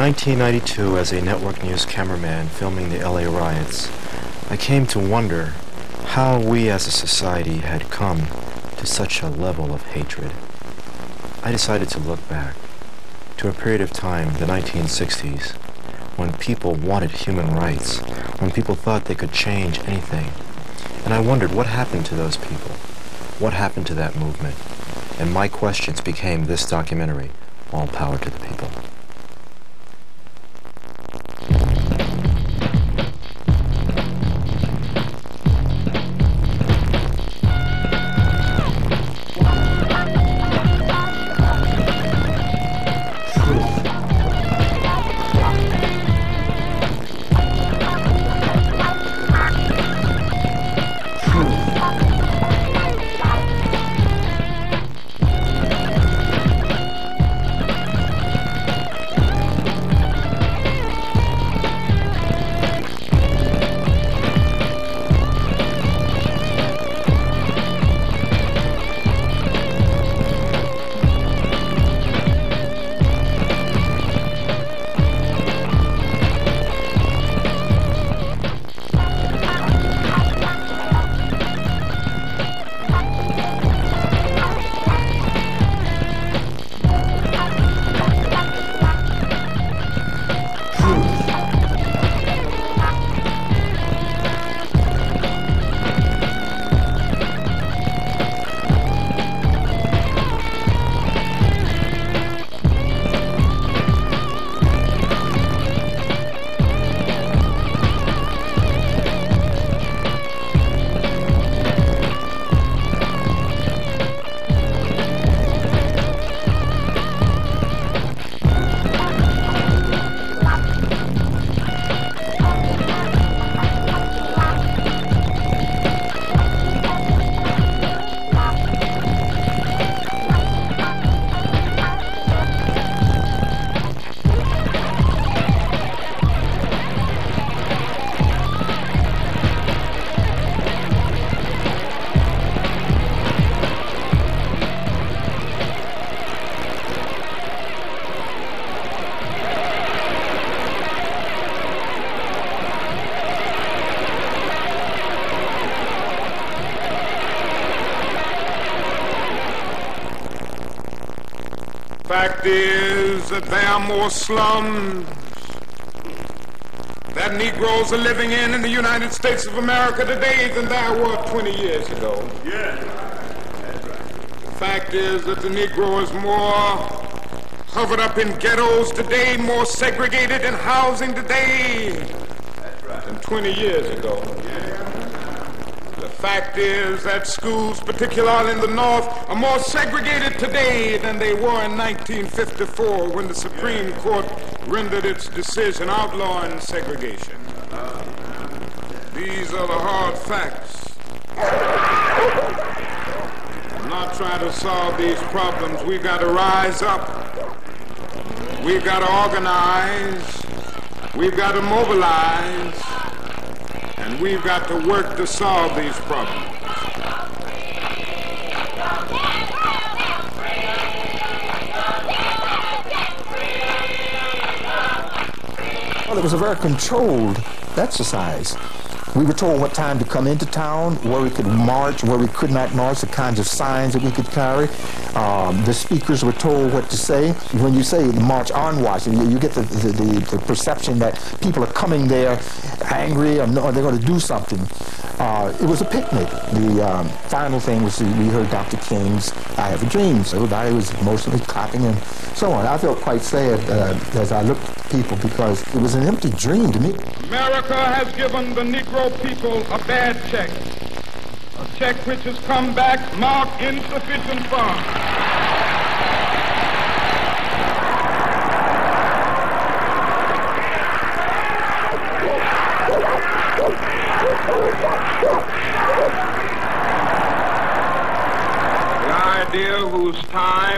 1992, as a network news cameraman filming the LA riots, I came to wonder how we as a society had come to such a level of hatred. I decided to look back to a period of time, the 1960s, when people wanted human rights, when people thought they could change anything. And I wondered what happened to those people? What happened to that movement? And my questions became this documentary, All Power to the People. That there are more slums that Negroes are living in in the United States of America today than there were 20 years ago. Yeah. The fact is that the Negro is more covered up in ghettos today, more segregated in housing today than 20 years ago Yeah. The fact is that schools, particularly in the North, are more segregated today than they were in 1954 when the Supreme Court rendered its decision outlawing segregation. These are the hard facts. I'm not trying to solve these problems. We've got to rise up. We've got to organize. We've got to mobilize and we've got to work to solve these problems. It was a very controlled exercise. We were told what time to come into town, where we could march, where we could not march, the kinds of signs that we could carry. Um, the speakers were told what to say. When you say march on Washington, you, get the, the, the, the, perception that people are coming there angry or, no, they're going to do something. Uh, it was a picnic. The um, final thing was we heard Dr. King's I Have a Dream. So everybody was emotionally clapping and so on. I felt quite sad uh, as I looked at people because it was an empty dream to me. America has given the Negro people a bad check. A check which has come back marked insufficient funds. The idea whose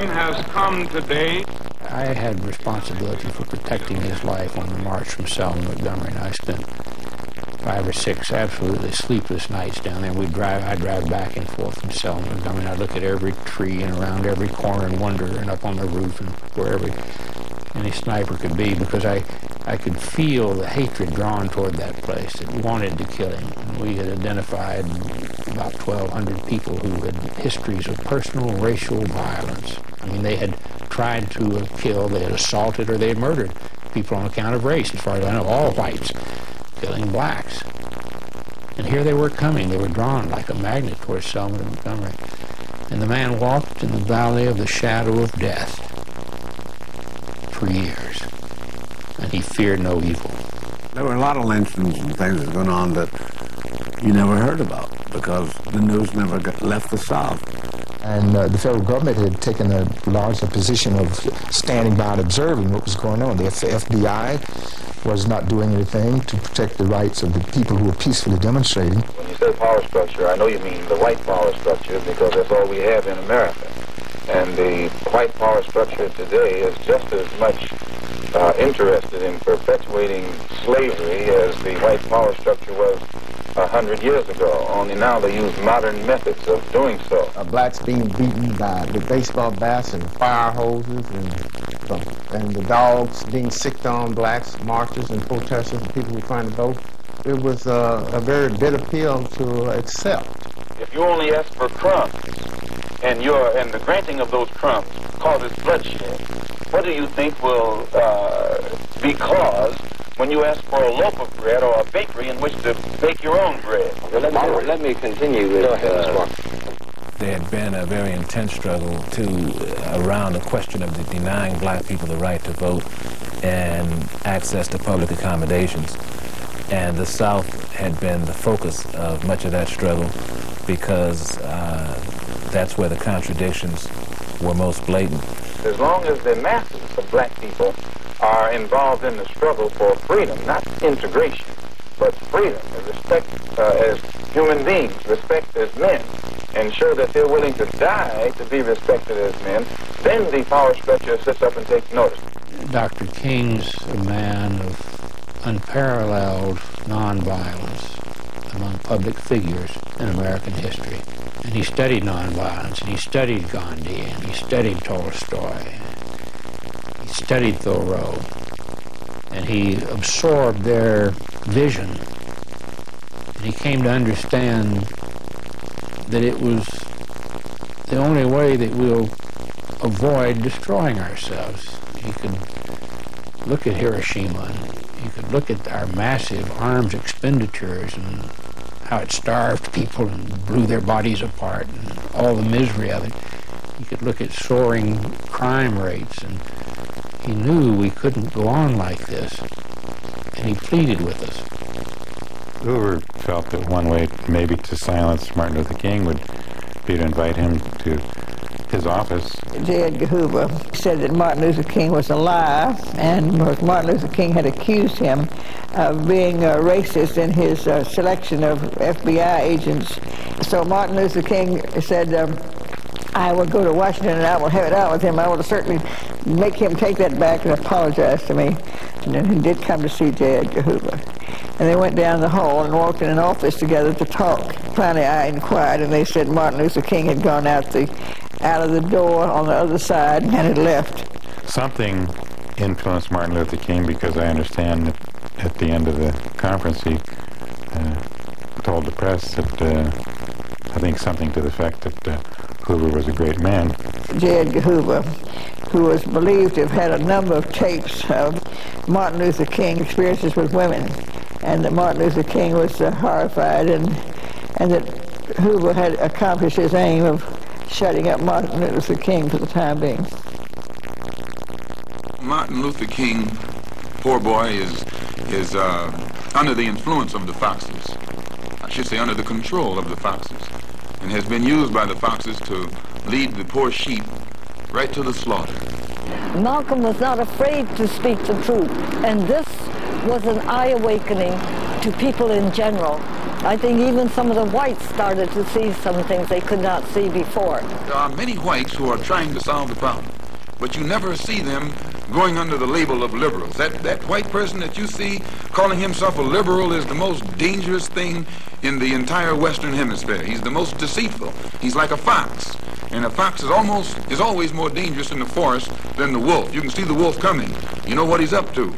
time has come today I had responsibility for protecting his life on the march from Selma to Montgomery, and I spent five or six absolutely sleepless nights down there. We drive, I drive back and forth from Selma to Montgomery. I look at every tree and around every corner and wonder, and up on the roof and wherever. any sniper could be because I, I could feel the hatred drawn toward that place. It wanted to kill him. We had identified about 1,200 people who had histories of personal racial violence. I mean, they had tried to kill, they had assaulted, or they had murdered people on account of race, as far as I know, all whites killing blacks. And here they were coming. They were drawn like a magnet towards Selma and Montgomery. And the man walked in the valley of the shadow of death for years. And he feared no evil. There were a lot of lynchings and things that going on that you never heard about because the news never got, left the South. And uh, the federal government had taken a larger position of standing by and observing what was going on. The F- FBI was not doing anything to protect the rights of the people who were peacefully demonstrating. When you say power structure, I know you mean the white power structure because that's all we have in America. And the white power structure today is just as much uh, interested in perpetuating slavery as the white power structure was a hundred years ago. Only now they use modern methods of doing so. Uh, blacks being beaten by the baseball bats and fire hoses and, and the dogs being sicked on blacks, marchers and protesters and people who were trying to vote. It was uh, a very bitter pill to accept. If you only ask for crumbs and your and the granting of those crumbs causes bloodshed, what do you think will uh, be caused when you ask for a loaf of bread or a bakery in which to bake your own bread? Well, let, me, let me continue with. Go ahead, uh, there had been a very intense struggle to uh, around the question of the denying black people the right to vote and access to public accommodations. And the South had been the focus of much of that struggle because uh, that's where the contradictions were most blatant. As long as the masses of black people are involved in the struggle for freedom, not integration, but freedom and respect uh, as human beings, respect as men, and show that they're willing to die to be respected as men, then the power structure sits up and takes notice. Dr. King's a man of unparalleled nonviolence among public figures in American history. And he studied nonviolence, and he studied Gandhi, and he studied Tolstoy, he studied Thoreau, and he absorbed their vision. And he came to understand that it was the only way that we'll avoid destroying ourselves. He could look at Hiroshima and he could look at our massive arms expenditures and how it starved people and blew their bodies apart and all the misery of it. He could look at soaring crime rates and he knew we couldn't go on like this. And he pleaded with us. Hoover felt that one way maybe to silence Martin Luther King would be to invite him to his office. J. Edgar Hoover said that Martin Luther King was a liar, and Martin Luther King had accused him of being a racist in his uh, selection of FBI agents. So Martin Luther King said, um, I will go to Washington and I will have it out with him. I will certainly make him take that back and apologize to me. And then he did come to see J. Edgar Hoover. And they went down the hall and walked in an office together to talk. Finally, I inquired, and they said Martin Luther King had gone out the out of the door on the other side and had left. Something influenced Martin Luther King because I understand that at the end of the conference he uh, told the press that uh, I think something to the effect that uh, Hoover was a great man. J. Edgar Hoover, who was believed to have had a number of tapes of Martin Luther King experiences with women, and that Martin Luther King was uh, horrified, and and that Hoover had accomplished his aim of shutting up Martin Luther King for the time being. Martin Luther King, poor boy, is is uh, under the influence of the foxes. I should say under the control of the foxes, and has been used by the foxes to lead the poor sheep right to the slaughter. Malcolm was not afraid to speak the truth, and this was an eye-awakening to people in general. I think even some of the whites started to see some things they could not see before. There are many whites who are trying to solve the problem, but you never see them going under the label of liberals. That, that white person that you see calling himself a liberal is the most dangerous thing in the entire Western Hemisphere. He's the most deceitful. He's like a fox. And a fox is almost is always more dangerous in the forest than the wolf. You can see the wolf coming. You know what he's up to.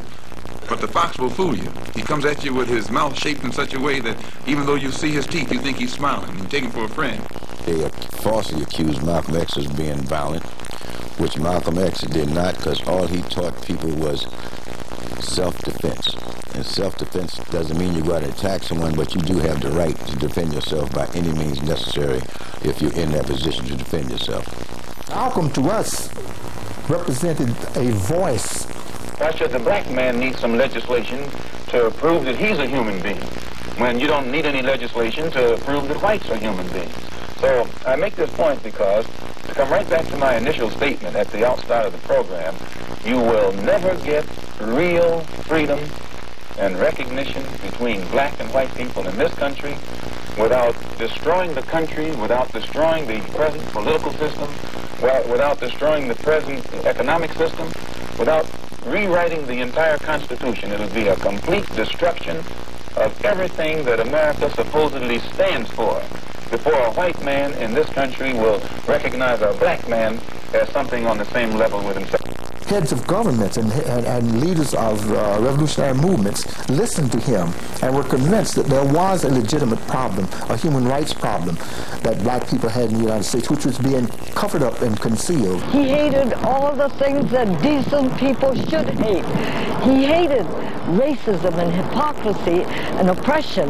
But the fox will fool you. He comes at you with his mouth shaped in such a way that even though you see his teeth, you think he's smiling. You take him for a friend. They falsely accused Malcolm X of being violent, which Malcolm X did not because all he taught people was self-defense. And self-defense doesn't mean you go out and attack someone, but you do have the right to defend yourself by any means necessary if you're in that position to defend yourself. Malcolm, to us, represented a voice. Why should the black man need some legislation to prove that he's a human being when you don't need any legislation to prove that whites are human beings? So I make this point because, to come right back to my initial statement at the outset of the program, you will never get real freedom and recognition between black and white people in this country without destroying the country, without destroying the present political system, without destroying the present economic system, without rewriting the entire Constitution. It'll be a complete destruction of everything that America supposedly stands for before a white man in this country will recognize a black man as something on the same level with himself heads of governments and, and, and leaders of uh, revolutionary movements listened to him and were convinced that there was a legitimate problem, a human rights problem that black people had in the United States, which was being covered up and concealed. He hated all the things that decent people should hate. He hated racism and hypocrisy and oppression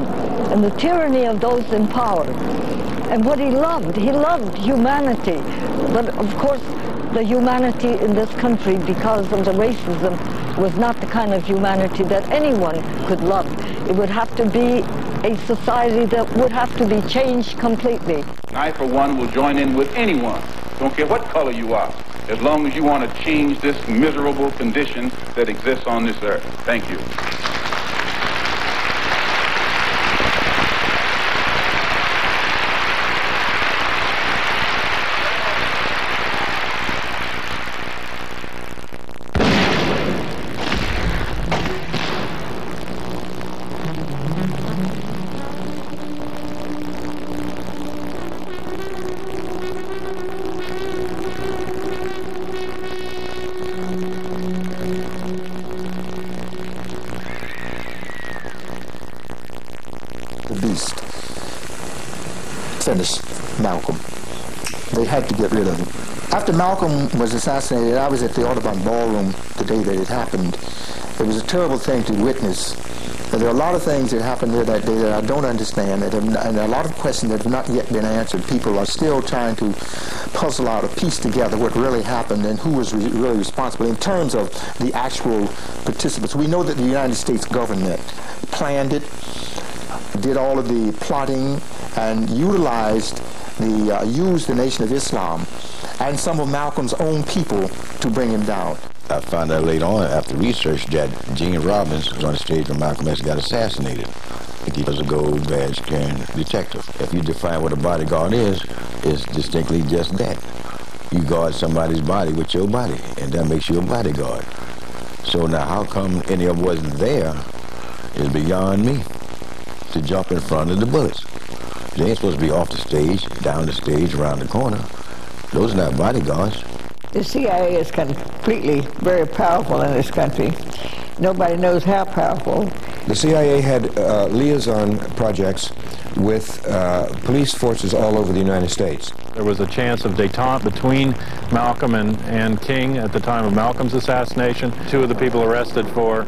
and the tyranny of those in power. And what he loved, he loved humanity. But of course, the humanity in this country because of the racism was not the kind of humanity that anyone could love. It would have to be a society that would have to be changed completely. I, for one, will join in with anyone, don't care what color you are, as long as you want to change this miserable condition that exists on this earth. Thank you. Malcolm was assassinated, I was at the Audubon Ballroom the day that it happened. It was a terrible thing to witness. And there are a lot of things that happened there that day that I don't understand, that have, and a lot of questions that have not yet been answered. People are still trying to puzzle out or piece together what really happened and who was re- really responsible in terms of the actual participants. We know that the United States government planned it, did all of the plotting, and utilized the uh, used the Nation of Islam and some of Malcolm's own people to bring him down. I found out later on after research that Gene Roberts was on the stage when Malcolm X got assassinated. He was a gold badge carrying detective. If you define what a bodyguard is, it's distinctly just that. You guard somebody's body with your body, and that makes you a bodyguard. So now how come any of wasn't there is beyond me to jump in front of the bullets. They ain't supposed to be off the stage, down the stage, around the corner. Those are not bodyguards. The CIA is completely very powerful in this country. Nobody knows how powerful. The CIA had uh, liaison projects with uh, police forces all over the United States. There was a chance of detente between Malcolm and, and King at the time of Malcolm's assassination. Two of the people arrested for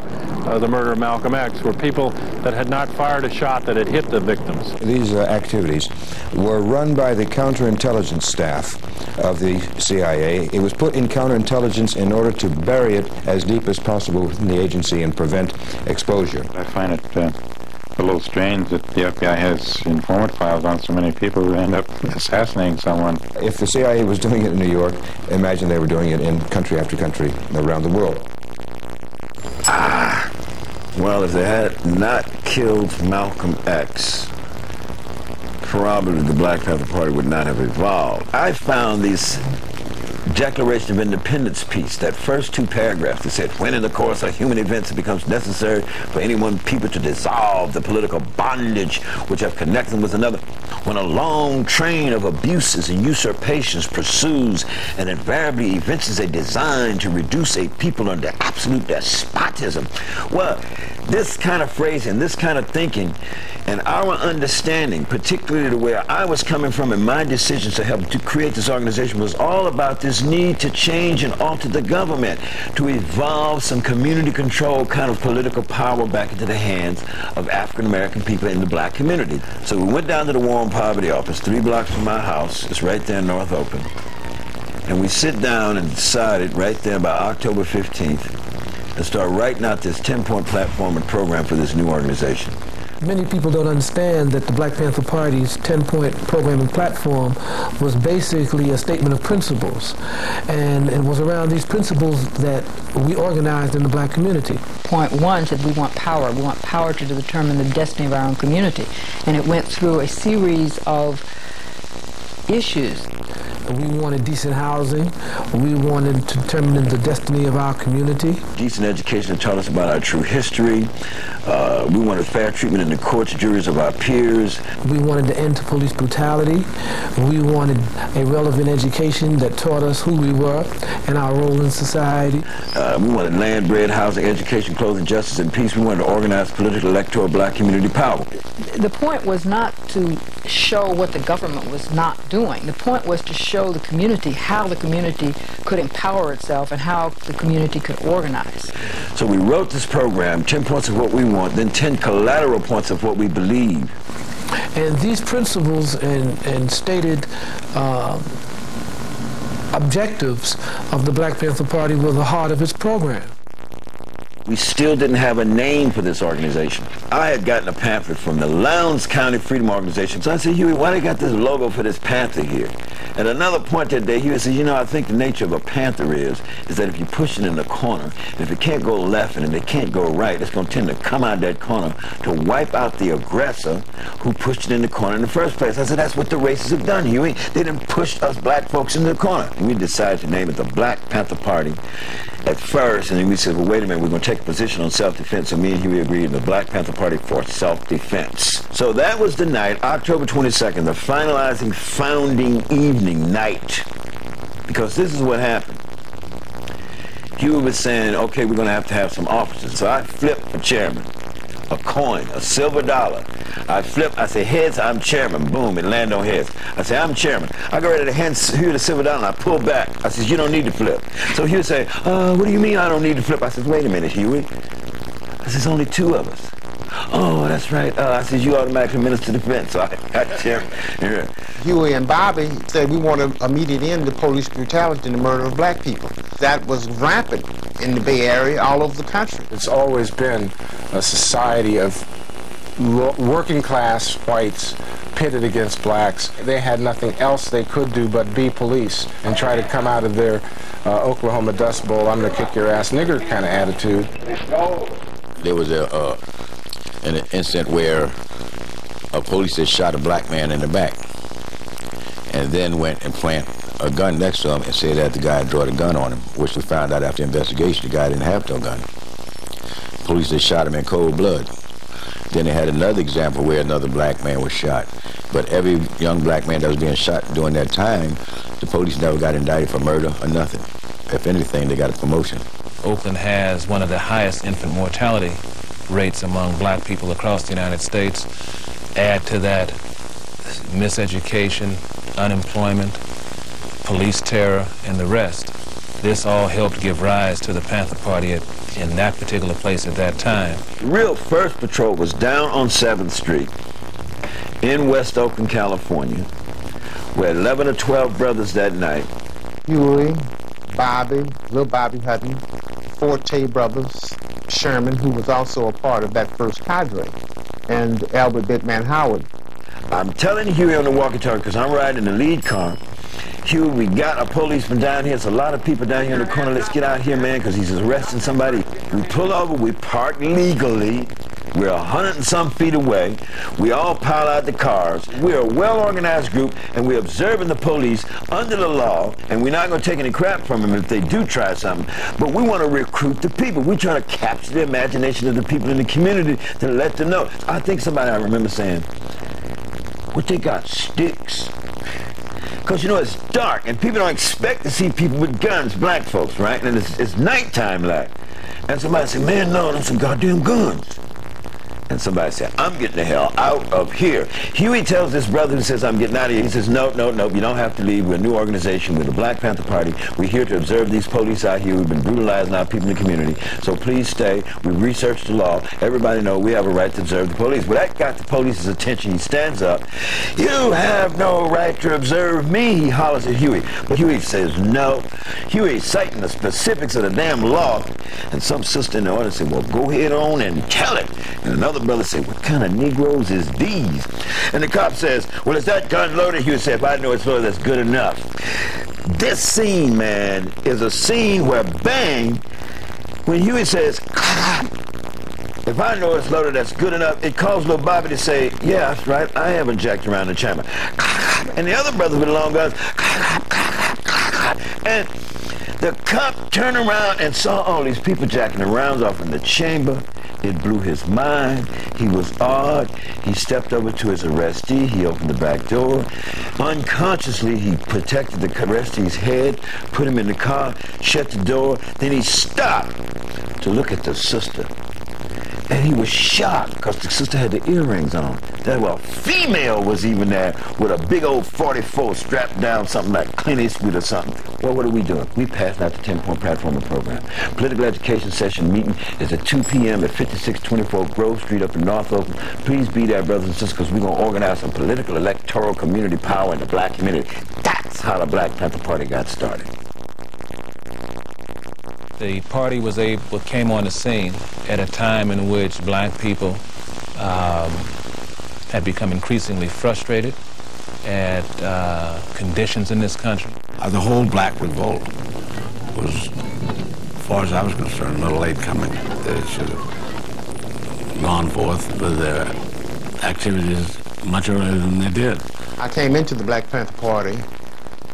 uh, the murder of Malcolm X were people that had not fired a shot that had hit the victims. These uh, activities were run by the counterintelligence staff of the CIA. It was put in counterintelligence in order to bury it as deep as possible within the agency and prevent exposure. I find it uh, a little strange that the FBI has informant files on so many people who end up assassinating someone. If the CIA was doing it in New York, imagine they were doing it in country after country around the world. Ah, well, if they had not killed Malcolm X, probably the Black Panther Party would not have evolved. I found these Declaration of Independence piece, that first two paragraphs that said, when in the course of human events it becomes necessary for any one people to dissolve the political bondage which have connected them with another, when a long train of abuses and usurpations pursues and invariably evinces a design to reduce a people under absolute despotism. Well, this kind of phrasing, this kind of thinking, and our understanding, particularly to where I was coming from in my decisions to help to create this organization, was all about this need to change and alter the government, to evolve some community control kind of political power back into the hands of African American people in the black community. So we went down to the War on Poverty office, three blocks from my house. It's right there in North Oakland. And we sit down and decided right there by October 15th to start writing out this 10-point platform and program for this new organization. Many people don't understand that the Black Panther Party's 10-point program and platform was basically a statement of principles. And it was around these principles that we organized in the black community. Point one said we want power. We want power to determine the destiny of our own community. And it went through a series of issues we wanted decent housing. We wanted to determine the destiny of our community. Decent education taught us about our true history. Uh, we wanted fair treatment in the courts, juries of our peers. We wanted to end to police brutality. We wanted a relevant education that taught us who we were and our role in society. Uh, we wanted land, bread, housing, education, clothing, justice, and peace. We wanted to organize political, electoral, black community power. The point was not to show what the government was not doing. The point was to show show the community how the community could empower itself and how the community could organize. So we wrote this program, 10 points of what we want, then 10 collateral points of what we believe. And these principles and, and stated uh, objectives of the Black Panther Party were the heart of its program. We still didn't have a name for this organization. I had gotten a pamphlet from the Lowndes County Freedom Organization. So I said, Huey, why they got this logo for this panther here? At another point that day, Huey said, you know, I think the nature of a panther is, is that if you push it in the corner, if it can't go left and if it can't go right, it's going to tend to come out that corner to wipe out the aggressor who pushed it in the corner in the first place. I said, that's what the racists have done, Huey. They didn't push us black folks in the corner. And we decided to name it the Black Panther Party at first, and then we said, well, wait a minute, we're going to take a position on self-defense. So me and Huey agreed the Black Panther Party for self-defense. So that was the night, October 22nd, the finalizing founding evening night. Because this is what happened. Huey was saying, okay, we're going to have to have some officers. So I flipped the chairman a coin, a silver dollar. I flip, I say heads, I'm chairman. Boom, it land on heads. I say, I'm chairman. I go ready to hand Hugh the silver dollar I pull back. I says, you don't need to flip. So Hugh say, uh, what do you mean I don't need to flip? I says, wait a minute, Huey. I says, only two of us. Oh, that's right. Uh, I said, you automatically minister defense. So I got chairman. Yeah. Huey and Bobby said we want an immediate end to police brutality and the murder of black people. That was rampant in the Bay Area, all over the country. It's always been a society of working class whites pitted against blacks. They had nothing else they could do but be police and try to come out of their uh, Oklahoma Dust Bowl, I'm going to kick your ass nigger kind of attitude. There was a uh, an incident where a police had shot a black man in the back and then went and planted a gun next to him and said that the guy had drawn a gun on him, which we found out after investigation the guy didn't have no gun. Police had shot him in cold blood. Then they had another example where another black man was shot. But every young black man that was being shot during that time, the police never got indicted for murder or nothing. If anything, they got a promotion. Oakland has one of the highest infant mortality rates among black people across the United States. Add to that miseducation, unemployment, police terror, and the rest. This all helped give rise to the Panther Party at, in that particular place at that time. The real first patrol was down on 7th Street in West Oakland, California, where 11 or 12 brothers that night. Huey, Bobby, little Bobby Hutton, Forte brothers, Sherman, who was also a part of that first cadre, and Elbert Big Man Howard. I'm telling Huey on the walkie-talkie because I'm riding in the lead car. Huey, we got a policeman down here. It's a lot of people down here in the corner. Let's get out here, man, because he's arresting somebody. We pull over. We park legally. We're a hundred and some feet away. We all pile out the cars. We're a well-organized group, and we're observing the police under the law, and we're not going to take any crap from them if they do try something. But we want to recruit the people. We're trying to capture the imagination of the people in the community to let them know. I think somebody I remember saying, what they got, sticks? Because, you know, it's dark, and people don't expect to see people with guns, black folks, right? And it's, it's nighttime, like. And somebody said, man, no, them some goddamn guns. And somebody said, I'm getting the hell out of here. Huey tells this brother who says, I'm getting out of here. He says, no, no, no, you don't have to leave. We're a new organization. We're the Black Panther Party. We're here to observe these police out here. We've been brutalizing our people in the community. So please stay. We researched the law. Everybody know we have a right to observe the police. Well, that got the police's attention. He stands up. You have no right to observe me, he hollers at Huey. But Huey says, no. Huey citing the specifics of the damn law. And some sister in the audience said, well, go ahead on and tell it. And another brother said, what kind of Negroes is these? And the cop says, well, is that gun loaded? Huey said, if I know it's loaded, that's good enough. This scene, man, is a scene where bang, when Huey says, if I know it's loaded, that's good enough, it caused little Bobby to say, yeah, that's right, I haven't jacked around the chamber. And the other brothers with the long guns, and the cop turned around and saw all these people jacking the rounds off in the chamber. It blew his mind. He was awed. He stepped over to his arrestee. He opened the back door. Unconsciously, he protected the arrestee's head, put him in the car, shut the door. Then he stopped to look at the sister. And he was shocked because the sister had the earrings on. That well, female was even there with a big old 44 strapped down something like Clint Eastwood or something. Well, what are we doing? We passed out the 10-point platform program. Political education session meeting is at 2 p.m. at 5624 Grove Street up in North Oakland. Please be there, brothers and sisters, because we're going to organize some political, electoral, community power in the black community. That's how the Black Panther Party got started. The party was able, came on the scene at a time in which black people um, had become increasingly frustrated at uh, conditions in this country. Uh, the whole black revolt was, as far as I was concerned, a little late coming. They should have gone forth with their activities much earlier than they did. I came into the Black Panther Party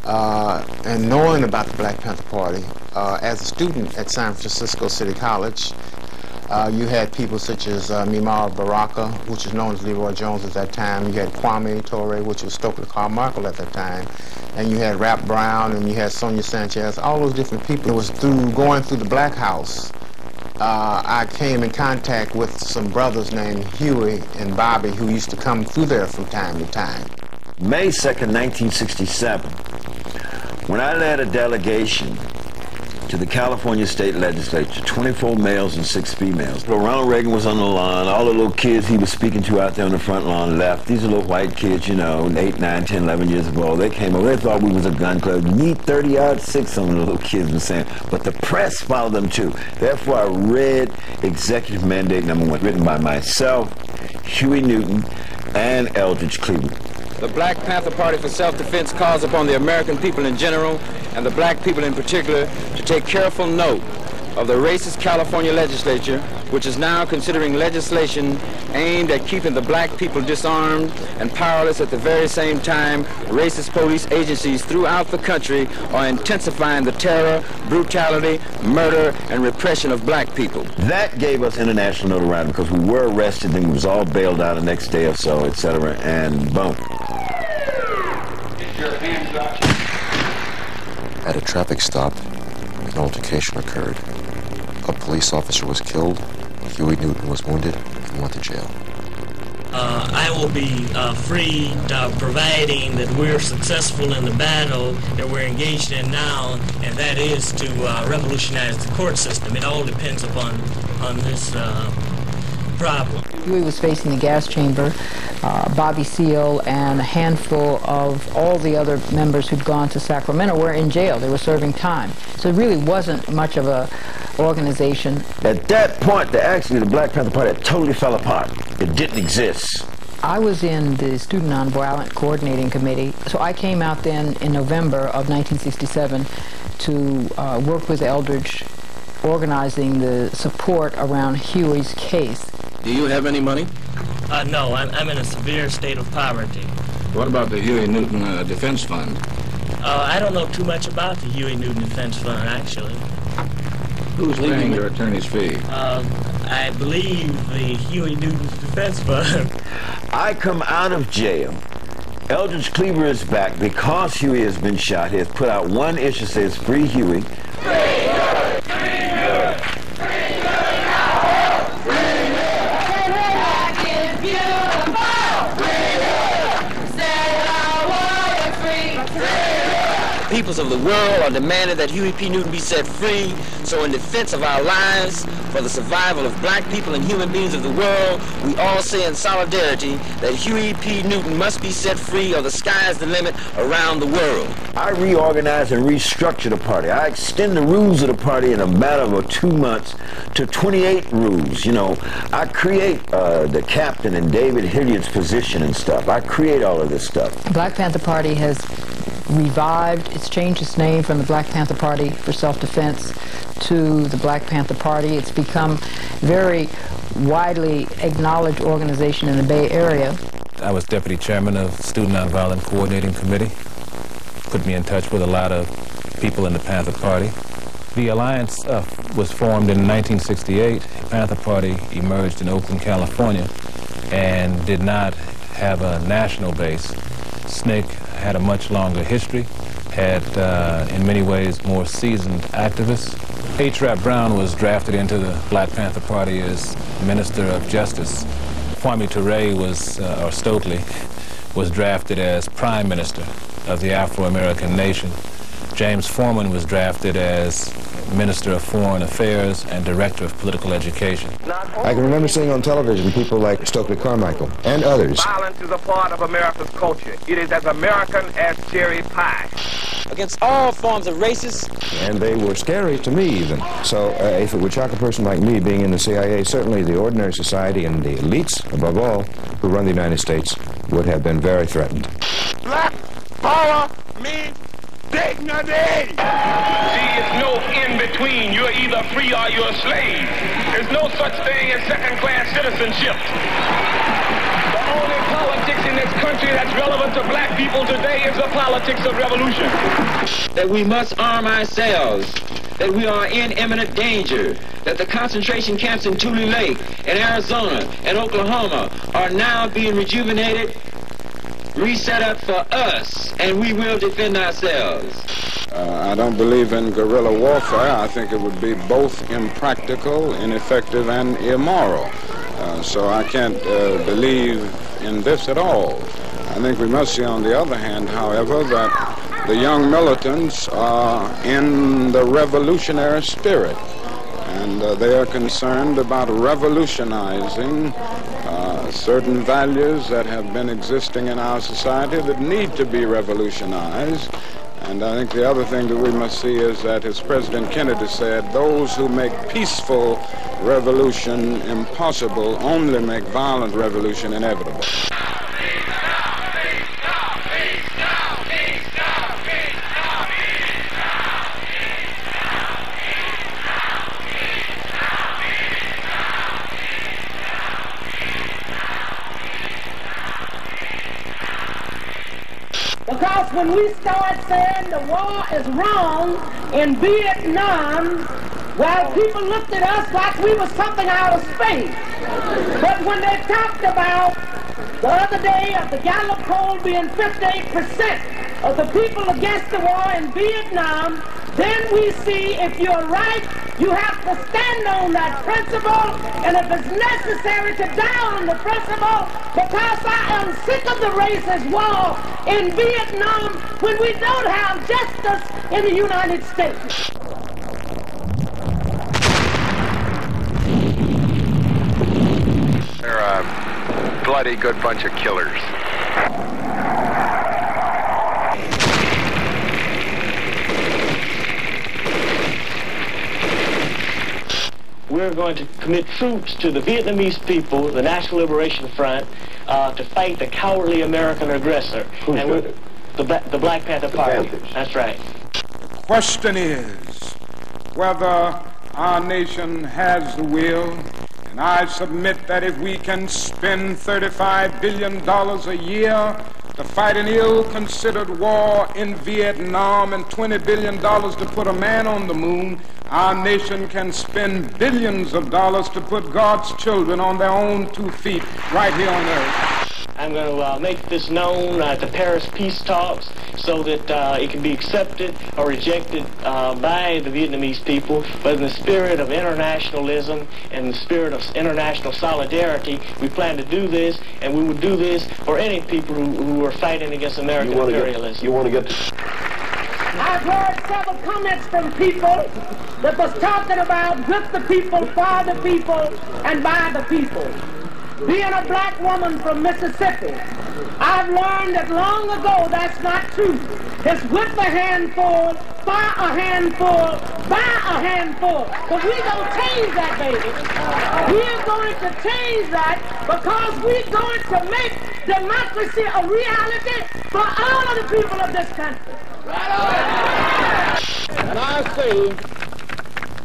uh, and knowing about the Black Panther Party uh, as a student at San Francisco City College, uh, you had people such as uh, Amiri Baraka, which was known as LeRoi Jones at that time. You had Kwame Ture, which was Stokely Carmichael at that time. And you had Rap Brown, and you had Sonia Sanchez, all those different people. It was through going through the Black House uh, I came in contact with some brothers named Huey and Bobby who used to come through there from time to time. May 2nd, 1967, when I led a delegation to the California State Legislature, 24 males and 6 females. Ronald Reagan was on the line. All the little kids he was speaking to out there on the front lawn left. These are little white kids, you know, 8, 9, 10, 11 years old. They came over. They thought we was a gun club. Neat 30 odd 6, some of the little kids were saying. But the press followed them too. Therefore, I read Executive Mandate Number 1, written by myself, Huey Newton, and Eldridge Cleaver. The Black Panther Party for Self-Defense calls upon the American people in general and the black people in particular to take careful note of the racist California legislature, which is now considering legislation aimed at keeping the black people disarmed and powerless at the very same time racist police agencies throughout the country are intensifying the terror, brutality, murder, and repression of black people. That gave us international notoriety because we were arrested and we was all bailed out the next day or so, etc., and boom. At a traffic stop, an altercation occurred. A police officer was killed, Huey Newton was wounded and went to jail. Uh, I will be uh, free uh, providing that we're successful in the battle that we're engaged in now, and that is to uh, revolutionize the court system. It all depends upon on this uh, problem. Huey was facing the gas chamber. Uh, Bobby Seale and a handful of all the other members who'd gone to Sacramento were in jail. They were serving time. So it really wasn't much of a organization. At that point, the, actually, the Black Panther Party totally fell apart. It didn't exist. I was in the Student Nonviolent Coordinating Committee, so I came out then in November of 1967 to uh, work with Eldridge organizing the support around Huey's case. Do you have any money? Uh, no, I'm, I'm in a severe state of poverty. What about the Huey Newton uh, Defense Fund? Uh, I don't know too much about the Huey Newton Defense Fund, actually. Who's paying your attorney's fee? Uh, I believe the Huey Newton's Defense Fund. I come out of jail. Eldridge Cleaver is back because Huey has been shot. He has put out one issue says free Huey. Peoples of the world are demanding that Huey P. Newton be set free. So in defense of our lives, for the survival of black people and human beings of the world, we all say in solidarity that Huey P. Newton must be set free or the sky is the limit around the world. I reorganize and restructure the party. I extend the rules of the party in a matter of two months to 28 rules. You know, I create uh, the captain and David Hilliard's position and stuff. I create all of this stuff. Black Panther Party has revived. It's changed its name from the Black Panther Party for Self-Defense to the Black Panther Party. It's become very widely acknowledged organization in the Bay Area. I was deputy chairman of Student Nonviolent Coordinating Committee. Put me in touch with a lot of people in the Panther Party. The alliance uh, was formed in 1968. The Panther Party emerged in Oakland, California, and did not have a national base. SNCC had a much longer history, had uh, in many ways more seasoned activists. H. Rap Brown was drafted into the Black Panther Party as Minister of Justice. Kwame Ture was, uh, or Stokely, was drafted as Prime Minister of the Afro-American nation. James Forman was drafted as Minister of Foreign Affairs and Director of Political Education. I can remember seeing on television people like Stokely Carmichael and others. Violence is a part of America's culture. It is as American as cherry pie. Against all forms of racism. And they were scary to me even. So uh, if it would shock a person like me being in the CIA, certainly the ordinary society and the elites, above all, who run the United States, would have been very threatened. Black power means dignity. See, it's no in between. You're either free or you're a slave. There's no such thing as second class citizenship. The only politics in this country that's relevant to black people today is the politics of revolution. That we must arm ourselves. That we are in imminent danger. That the concentration camps in Tule Lake, in Arizona, and Oklahoma are now being rejuvenated reset up for us, and we will defend ourselves. Uh, I don't believe in guerrilla warfare. I think it would be both impractical, ineffective, and immoral. Uh, so I can't uh, believe in this at all. I think we must see, on the other hand, however, that the young militants are in the revolutionary spirit and uh, they are concerned about revolutionizing uh, certain values that have been existing in our society that need to be revolutionized. And I think the other thing that we must see is that, as President Kennedy said, those who make peaceful revolution impossible only make violent revolution inevitable. Because when we start saying the war is wrong in Vietnam, well, people looked at us like we were something out of space. But when they talked about the other day of the Gallup poll being 58% of the people against the war in Vietnam, then we see if you're right, you have to stand on that principle, and if it's necessary to die on the principle, because I am sick of the racist war in Vietnam when we don't have justice in the United States. They're a bloody good bunch of killers. We're going to commit troops to the Vietnamese people, the National Liberation Front, uh, to fight the cowardly American aggressor. Who's and we're, the, Bla- the Black Panther The Party. Panthers. That's right. The question is whether our nation has the will And I submit that if we can spend $35 billion a year to fight an ill-considered war in Vietnam and $20 billion to put a man on the moon, our nation can spend billions of dollars to put God's children on their own two feet right here on earth. I'm going to uh, make this known at the Paris peace talks so that uh, it can be accepted or rejected uh, by the Vietnamese people. But in the spirit of internationalism and the spirit of international solidarity, we plan to do this, and we will do this for any people who, who are fighting against American you imperialism. Get, you want to get... I've heard several comments from people that was talking about with the people, for the people, and by the people. Being a black woman from Mississippi, I've learned that long ago that's not true. It's with a handful, by a handful, by a handful. But we're going to change that, baby. We're going to change that because we're going to make democracy a reality for all of the people of this country. Right And I say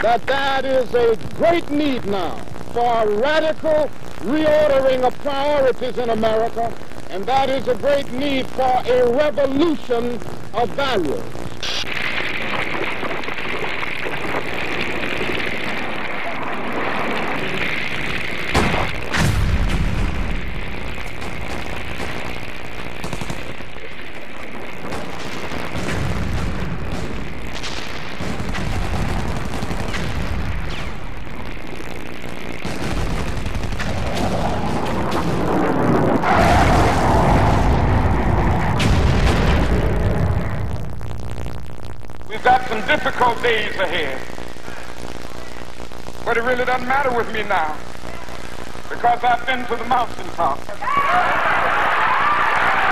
that that is a great need now for a radical reordering of priorities in America, and that is a great need for a revolution of values. We've got some difficult days ahead. But it really doesn't matter with me now because I've been to the mountaintop.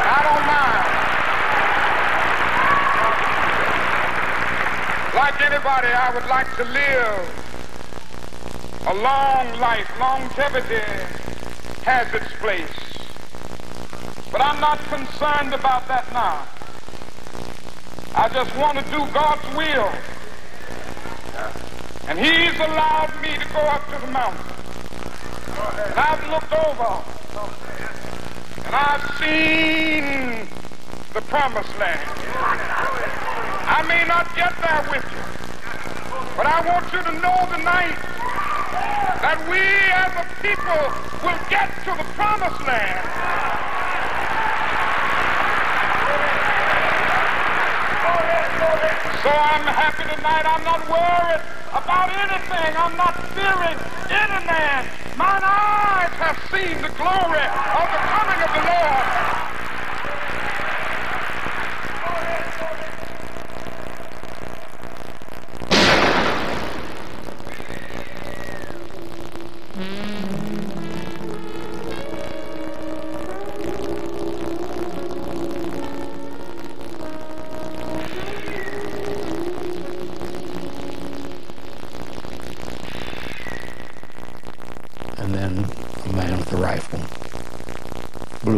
I don't mind. Like anybody, I would like to live a long life. Longevity has its place. But I'm not concerned about that now. I just want to do God's will. And he's allowed me to go up to the mountain. And I've looked over and I've seen the promised land. I may not get there with you, but I want you to know tonight that we as a people will get to the promised land. So I'm happy tonight. I'm not worried about anything. I'm not fearing any man. Mine eyes have seen the glory of the coming of the Lord.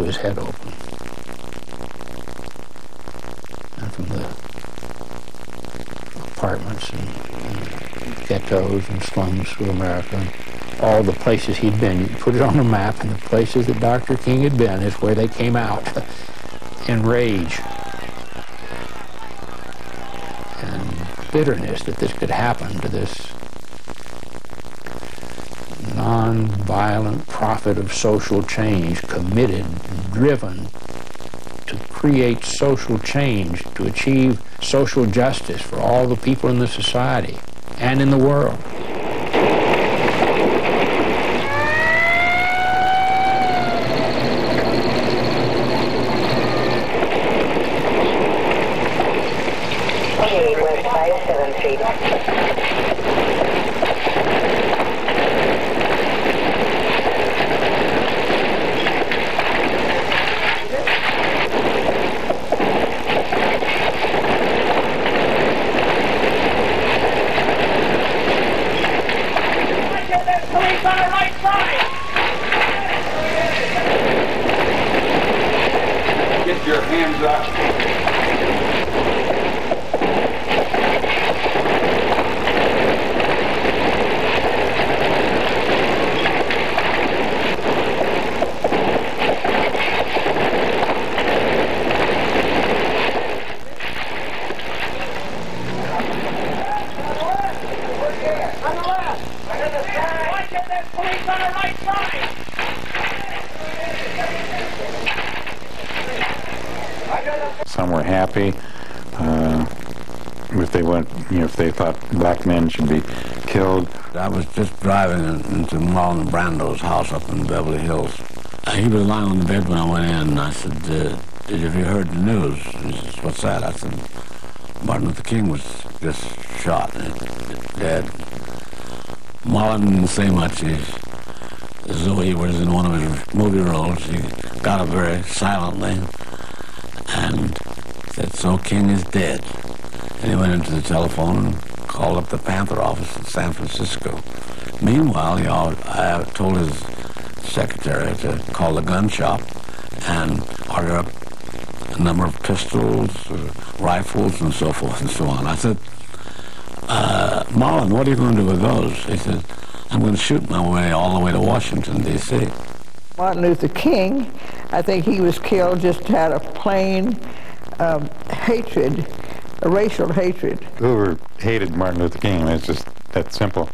His head open. And from the apartments and, and ghettos and slums through America, and all the places he'd been, you put it on a map, and the places that Dr. King had been is where they came out in rage and bitterness that this could happen to this non-violent prophet of social change, committed, driven to create social change, to achieve social justice for all the people in the society and in the world. West 57 feet. Get that police on the right side. Get your hands up. some were happy. Uh, if they went, you know, if they thought black men should be killed. I was just driving into Marlon Brando's house up in Beverly Hills. Uh, he was lying on the bed when I went in, and I said, uh, "Did you heard the news?" He says, "What's that?" I said, "Martin Luther King was just shot and dead." Marlon didn't say much. He, as though he was in one of his movie roles, he got up very silently and said, "So King is dead." And he went into the telephone and called up the Panther office in San Francisco. Meanwhile, he all, I told his secretary to call the gun shop and order up a number of pistols, uh, rifles, and so forth and so on. I said, uh, Marlon, what are you going to do with those? He said, I'm going to shoot my way all the way to Washington, D.C. Martin Luther King, I think he was killed just out of plain um, hatred a racial hatred. Hoover hated Martin Luther King. It's just that simple.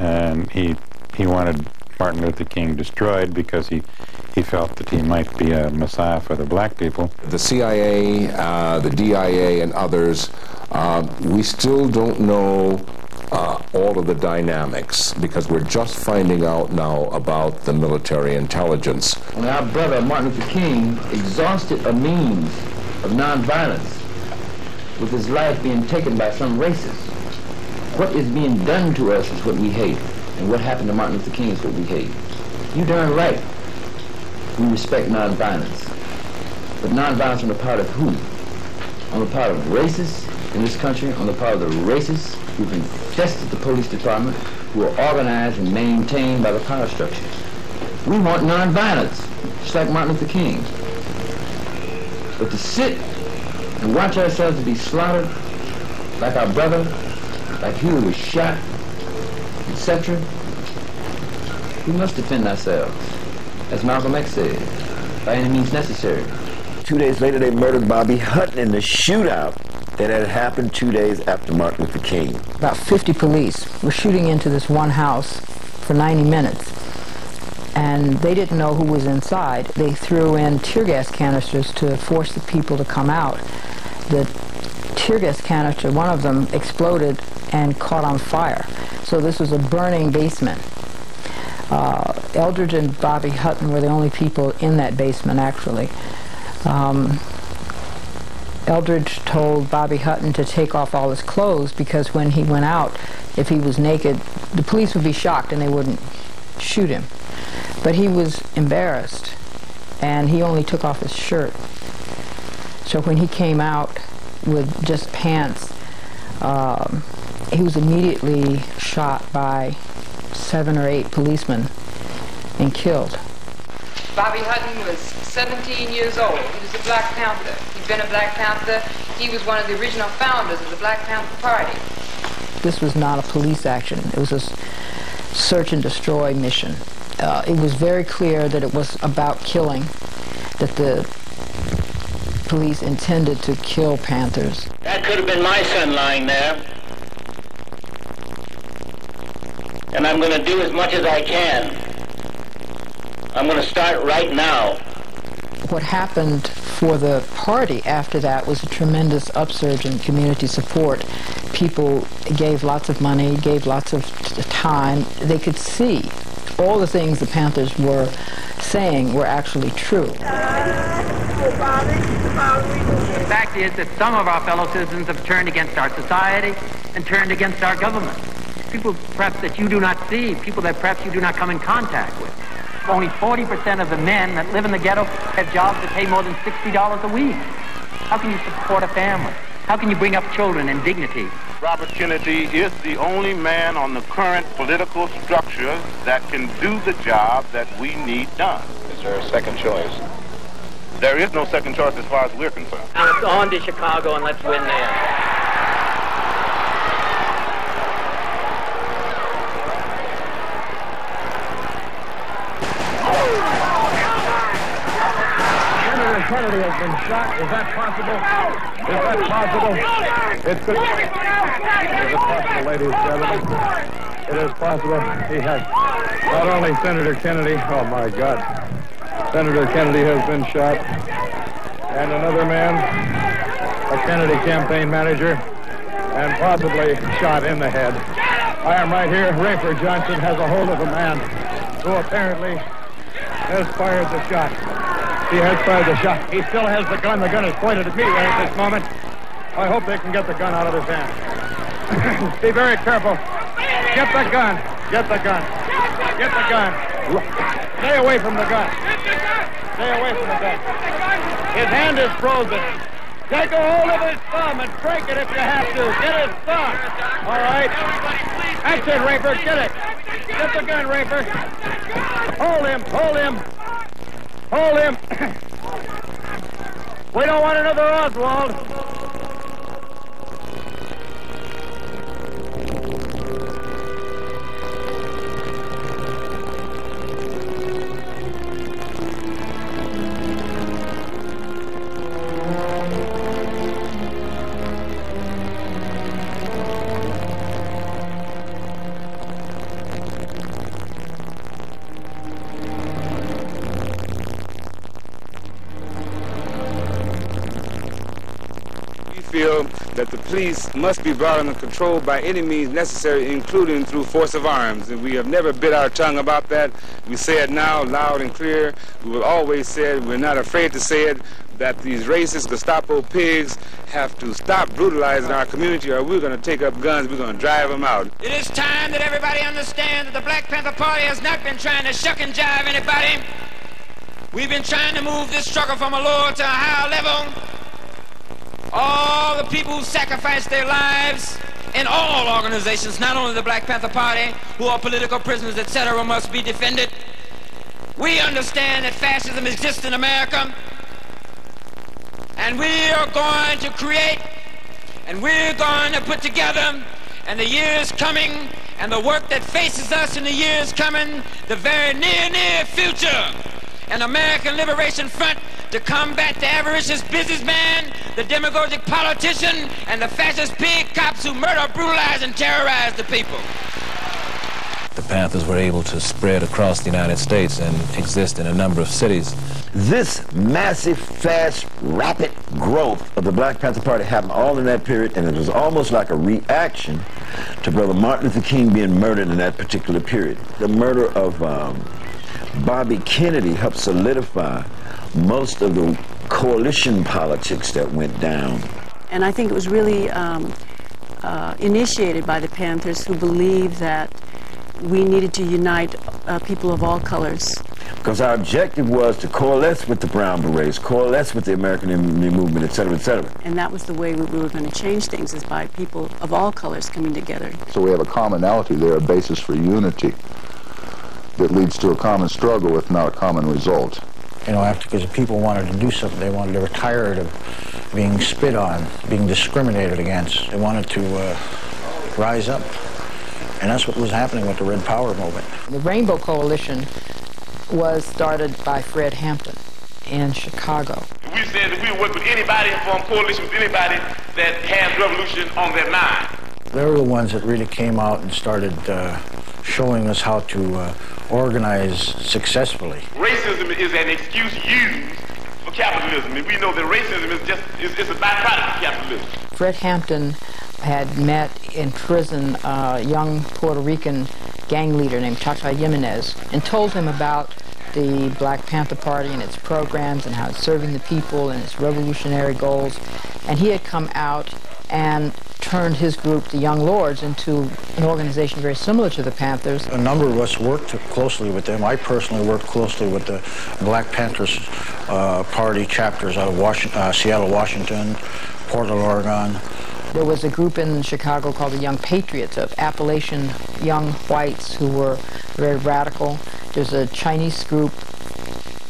And he he wanted Martin Luther King destroyed because he, he felt that he might be a messiah for the black people. The CIA, uh, the DIA, and others, uh, we still don't know uh, all of the dynamics because we're just finding out now about the military intelligence. When our brother Martin Luther King exhausted a means of nonviolence with his life being taken by some racists. What is being done to us is what we hate. And what happened to Martin Luther King is what we hate. You darn right. We respect nonviolence. But nonviolence on the part of who? On the part of racists in this country, on the part of the racists who've infested the police department, who are organized and maintained by the power structures. We want nonviolence, just like Martin Luther King. But to sit and watch ourselves to be slaughtered like our brother, like Huey was shot, etc. We must defend ourselves, as Malcolm X said, by any means necessary. Two days later, they murdered Bobby Hutton in the shootout that had happened two days after Martin Luther King. About 50 police were shooting into this one house for 90 minutes. And they didn't know who was inside. They threw in tear gas canisters to force the people to come out the tear gas canister, one of them exploded and caught on fire. So this was a burning basement. Uh, Eldridge and Bobby Hutton were the only people in that basement, actually. Um, Eldridge told Bobby Hutton to take off all his clothes because when he went out, if he was naked, the police would be shocked and they wouldn't shoot him. But he was embarrassed, and he only took off his shirt. So when he came out with just pants, um, he was immediately shot by seven or eight policemen and killed. Bobby Hutton was 17 years old. He was a Black Panther. He'd been a Black Panther. He was one of the original founders of the Black Panther Party. This was not a police action. It was a search and destroy mission. Uh, it was very clear that it was about killing, that the police intended to kill panthers. That could have been my son lying there. And I'm going to do as much as I can. I'm going to start right now. What happened for the party after that was a tremendous upsurge in community support. People gave lots of money, gave lots of time. They could see all the things the Panthers were saying were actually true. The fact is that some of our fellow citizens have turned against our society and turned against our government. People perhaps that you do not see, people that perhaps you do not come in contact with. Only 40% of the men that live in the ghetto have jobs that pay more than $60 a week. How can you support a family? How can you bring up children in dignity? Robert Kennedy is the only man on the current political structure that can do the job that we need done. Is there a second choice? There is no second choice as far as we're concerned. Now let's on to Chicago and let's win there. Kennedy has been shot. Is that possible? Is that possible? It could. Is it possible, ladies and gentlemen? It is possible. He has not only Senator Kennedy. Oh my God. Senator Kennedy has been shot. And another man a Kennedy campaign manager, and possibly shot in the head. I am right here. Rafer Johnson has a hold of a man who apparently has fired the shot. He has fired the shot. He still has the gun. The gun is pointed at me right at this moment. I hope they can get the gun out of his hand. Be very careful. Get the gun. Get the gun. Get the gun. Stay away from the gun. Stay away from the gun. His hand is frozen. Take a hold of his thumb and break it if you have to. Get his thumb. All right. That's it, Rafer. Get it. Get the gun, Rafer. Hold him. Hold him. Hold him. we don't want another Oswald. Police must be brought under control by any means necessary, including through force of arms. And we have never bit our tongue about that. We say it now loud and clear. We will always say it. We're not afraid to say it, that these racist Gestapo pigs have to stop brutalizing our community or we're going to take up guns, we're going to drive them out. It is time that everybody understands that the Black Panther Party has not been trying to shuck and jive anybody. We've been trying to move this struggle from a lower to a higher level. All the people who sacrificed their lives in all organizations, not only the Black Panther Party, who are political prisoners, etc., must be defended. We understand that fascism exists in America, and we are going to create, and we're going to put together, and the years coming, and the work that faces us in the years coming, the very near, near future, an American Liberation Front to combat the avaricious businessman, the demagogic politician, and the fascist pig cops who murder, brutalize, and terrorize the people. The Panthers were able to spread across the United States and exist in a number of cities. This massive, fast, rapid growth of the Black Panther Party happened all in that period, and it was almost like a reaction to Brother Martin Luther King being murdered in that particular period. The murder of um, Bobby Kennedy helped solidify most of the coalition politics that went down. And I think it was really um, uh, initiated by the Panthers who believed that we needed to unite uh, people of all colors. Because our objective was to coalesce with the Brown Berets, coalesce with the American Indian movement, et cetera, et cetera. And that was the way we were going to change things, is by people of all colors coming together. So we have a commonality there, a basis for unity that leads to a common struggle, if not a common result you know, after because people wanted to do something, they wanted, they were tired of being spit on, being discriminated against. They wanted to uh, rise up. And that's what was happening with the Red Power movement. The Rainbow Coalition was started by Fred Hampton in Chicago. We said that we would work with anybody and form coalition with anybody that has revolution on their mind. They were the ones that really came out and started uh, showing us how to uh, organize successfully. Racism is an excuse used for capitalism, and we know that racism is just is, is a byproduct of capitalism. Fred Hampton had met in prison a young Puerto Rican gang leader named Cha-Cha Jimenez and told him about the Black Panther Party and its programs and how it's serving the people and its revolutionary goals. And he had come out and turned his group, the Young Lords, into an organization very similar to the Panthers. A number of us worked closely with them. I personally worked closely with the Black Panthers uh, Party chapters out of Washington, uh, Seattle, Washington, Portland, Oregon. There was a group in Chicago called the Young Patriots of Appalachian young whites who were very radical. There's a Chinese group.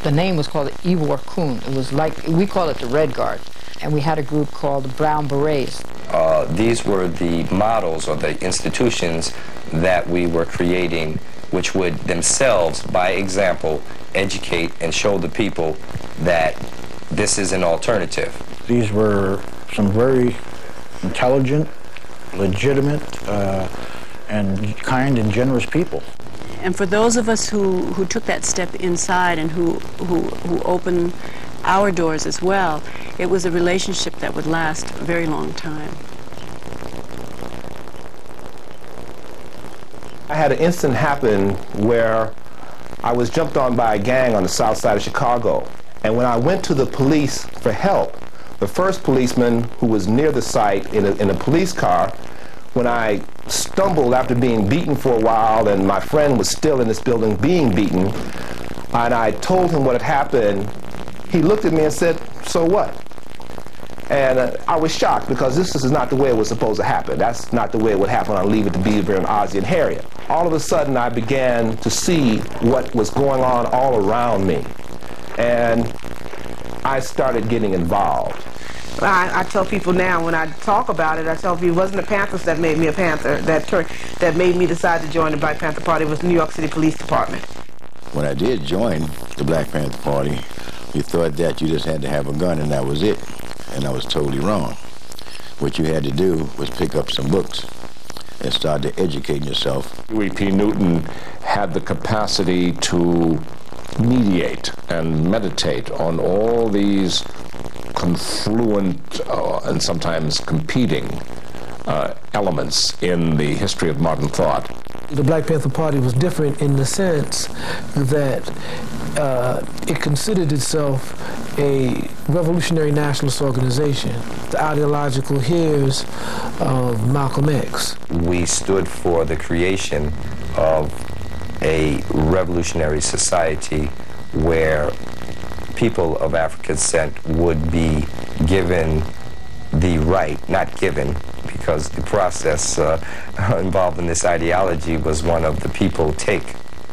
The name was called I Wor Kuen. It was like, we call it the Red Guard and we had a group called the Brown Berets. Uh, these were the models or the institutions that we were creating which would themselves, by example, educate and show the people that this is an alternative. These were some very intelligent, legitimate, uh, and kind and generous people. And for those of us who, who took that step inside and who, who, who opened our doors as well, it was a relationship that would last a very long time. I had an incident happen where I was jumped on by a gang on the south side of Chicago. And when I went to the police for help, the first policeman who was near the site in a, in a police car, when I stumbled after being beaten for a while and my friend was still in this building being beaten, and I told him what had happened, he looked at me and said, so what? And uh, I was shocked because this is not the way it was supposed to happen. That's not the way it would happen on Leave It to Beaver and Ozzie and Harriet. All of a sudden, I began to see what was going on all around me. And I started getting involved. I, I, tell people now when I talk about it, I tell people it wasn't the Panthers that made me a Panther, that that made me decide to join the Black Panther Party. It was the New York City Police Department. When I did join the Black Panther Party, you thought that you just had to have a gun and that was it and I was totally wrong. What you had to do was pick up some books and start to educate yourself. Huey P. Newton had the capacity to mediate and meditate on all these confluent uh, and sometimes competing uh, elements in the history of modern thought. The Black Panther Party was different in the sense that uh, it considered itself a revolutionary nationalist organization, the ideological heirs of Malcolm X. We stood for the creation of a revolutionary society where people of African descent would be given the right, not given, because the process uh, involved in this ideology was one of the people take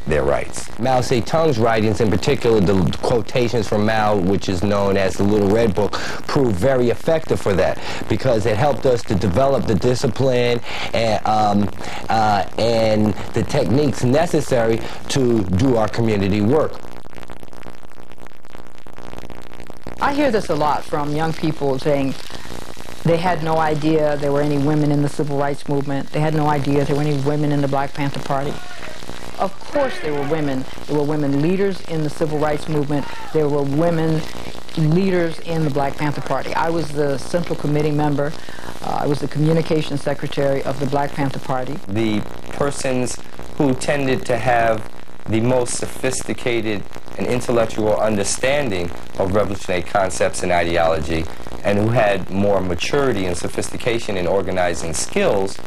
their rights. Mao Zedong's writings, in particular the quotations from Mao, which is known as the Little Red Book, proved very effective for that because it helped us to develop the discipline and, um, uh, and the techniques necessary to do our community work. I hear this a lot from young people saying they had no idea there were any women in the civil rights movement. They had no idea there were any women in the Black Panther Party. Of course there were women. There were women leaders in the civil rights movement. There were women leaders in the Black Panther Party. I was the Central Committee member. Uh, I was the communication secretary of the Black Panther Party. The persons who tended to have the most sophisticated and intellectual understanding of revolutionary concepts and ideology and who had more maturity and sophistication in organizing skills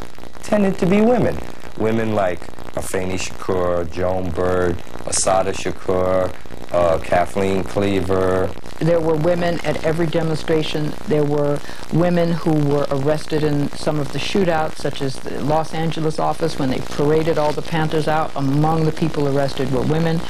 tended to be women. Women like Afeni Shakur, Joan Bird, Assata Shakur, uh, Kathleen Cleaver. There were women at every demonstration. There were women who were arrested in some of the shootouts, such as the Los Angeles office when they paraded all the Panthers out. Among the people arrested were women.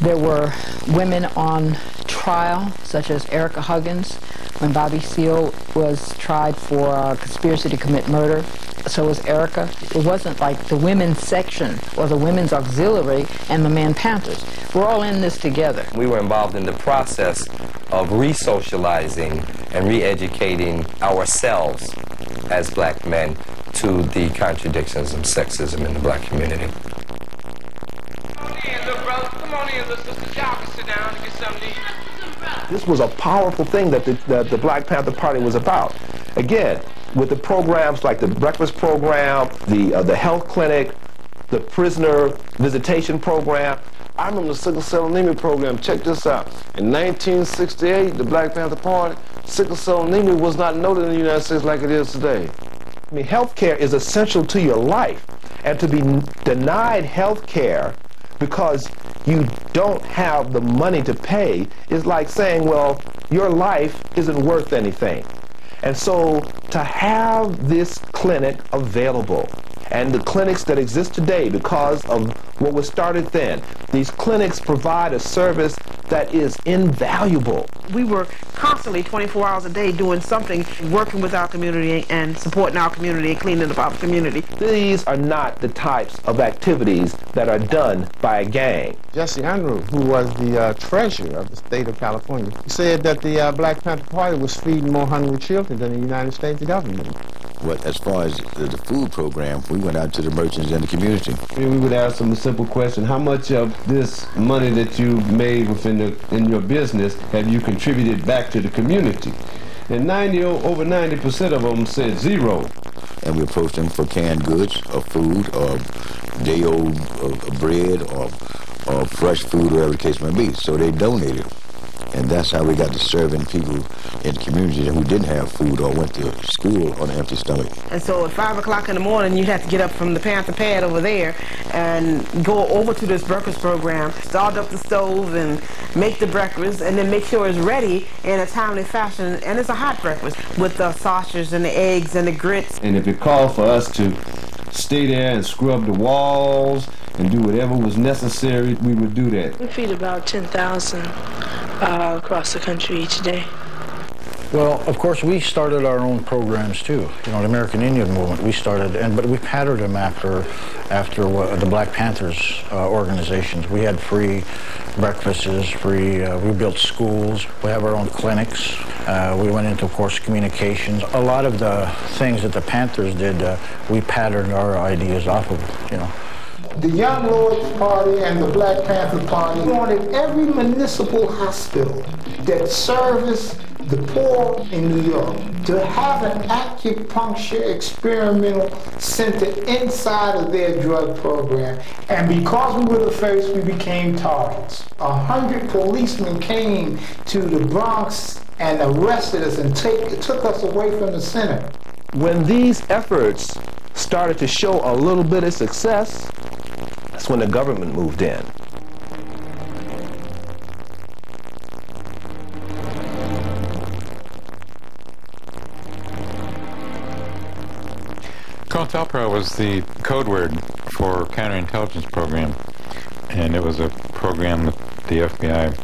There were women on trial, such as Ericka Huggins, when Bobby Seale was tried for uh, conspiracy to commit murder. So was Ericka. It wasn't like the women's section or the women's auxiliary and the men Panthers. We're all in this together. We were involved in the process of re-socializing and re-educating ourselves as black men to the contradictions of sexism in the black community. This was a powerful thing that the, that the Black Panther Party was about. Again, with the programs like the breakfast program, the, uh, the health clinic, the prisoner visitation program. I remember the sickle cell anemia program. Check this out. In 1968, the Black Panther Party, sickle cell anemia was not noted in the United States like it is today. I mean, health care is essential to your life. And to be denied health care because you don't have the money to pay is like saying, well, your life isn't worth anything. And so to have this clinic available and the clinics that exist today because of what was started then, these clinics provide a service that is invaluable. We were constantly 24 hours a day doing something, working with our community and supporting our community and cleaning up our community. These are not the types of activities that are done by a gang. Jesse Unruh, who was the uh, treasurer of the state of California, said that the uh, Black Panther Party was feeding more hungry children than the United States government. But as far as the, the food program, we went out to the merchants in the community. We would ask them a simple question: How much of this money that you've made within the, in your business have you contributed back to the community? And 90 over 90 percent of them said zero. And we approached them for canned goods, or food, or day old bread, or or fresh food, whatever the case may be. So they donated. And that's how we got to serving people in the community who didn't have food or went to school on an empty stomach. And so at 5 o'clock in the morning, you'd have to get up from the Panther Pad over there and go over to this breakfast program, start up the stove and make the breakfast, and then make sure it's ready in a timely fashion. And it's a hot breakfast with the sausages and the eggs and the grits. And if it called for us to stay there and scrub the walls and do whatever was necessary, we would do that. We feed about 10,000 uh, across the country each day. Well, of course, we started our own programs too. You know, the American Indian Movement. We started, and but we patterned them after, after uh, the Black Panthers uh, organizations. We had free breakfasts, free. Uh, we built schools. We have our own clinics. Uh, we went into, of course, communications. A lot of the things that the Panthers did, uh, we patterned our ideas off of. You know the Young Lords Party and the Black Panther Party wanted every municipal hospital that serviced the poor in New York to have an acupuncture experimental center inside of their drug program. And because we were the first, we became targets. A hundred policemen came to the Bronx and arrested us and take, took us away from the center. When these efforts started to show a little bit of success, when the government moved in. COINTELPRO was the code word for counterintelligence program, and it was a program that the FBI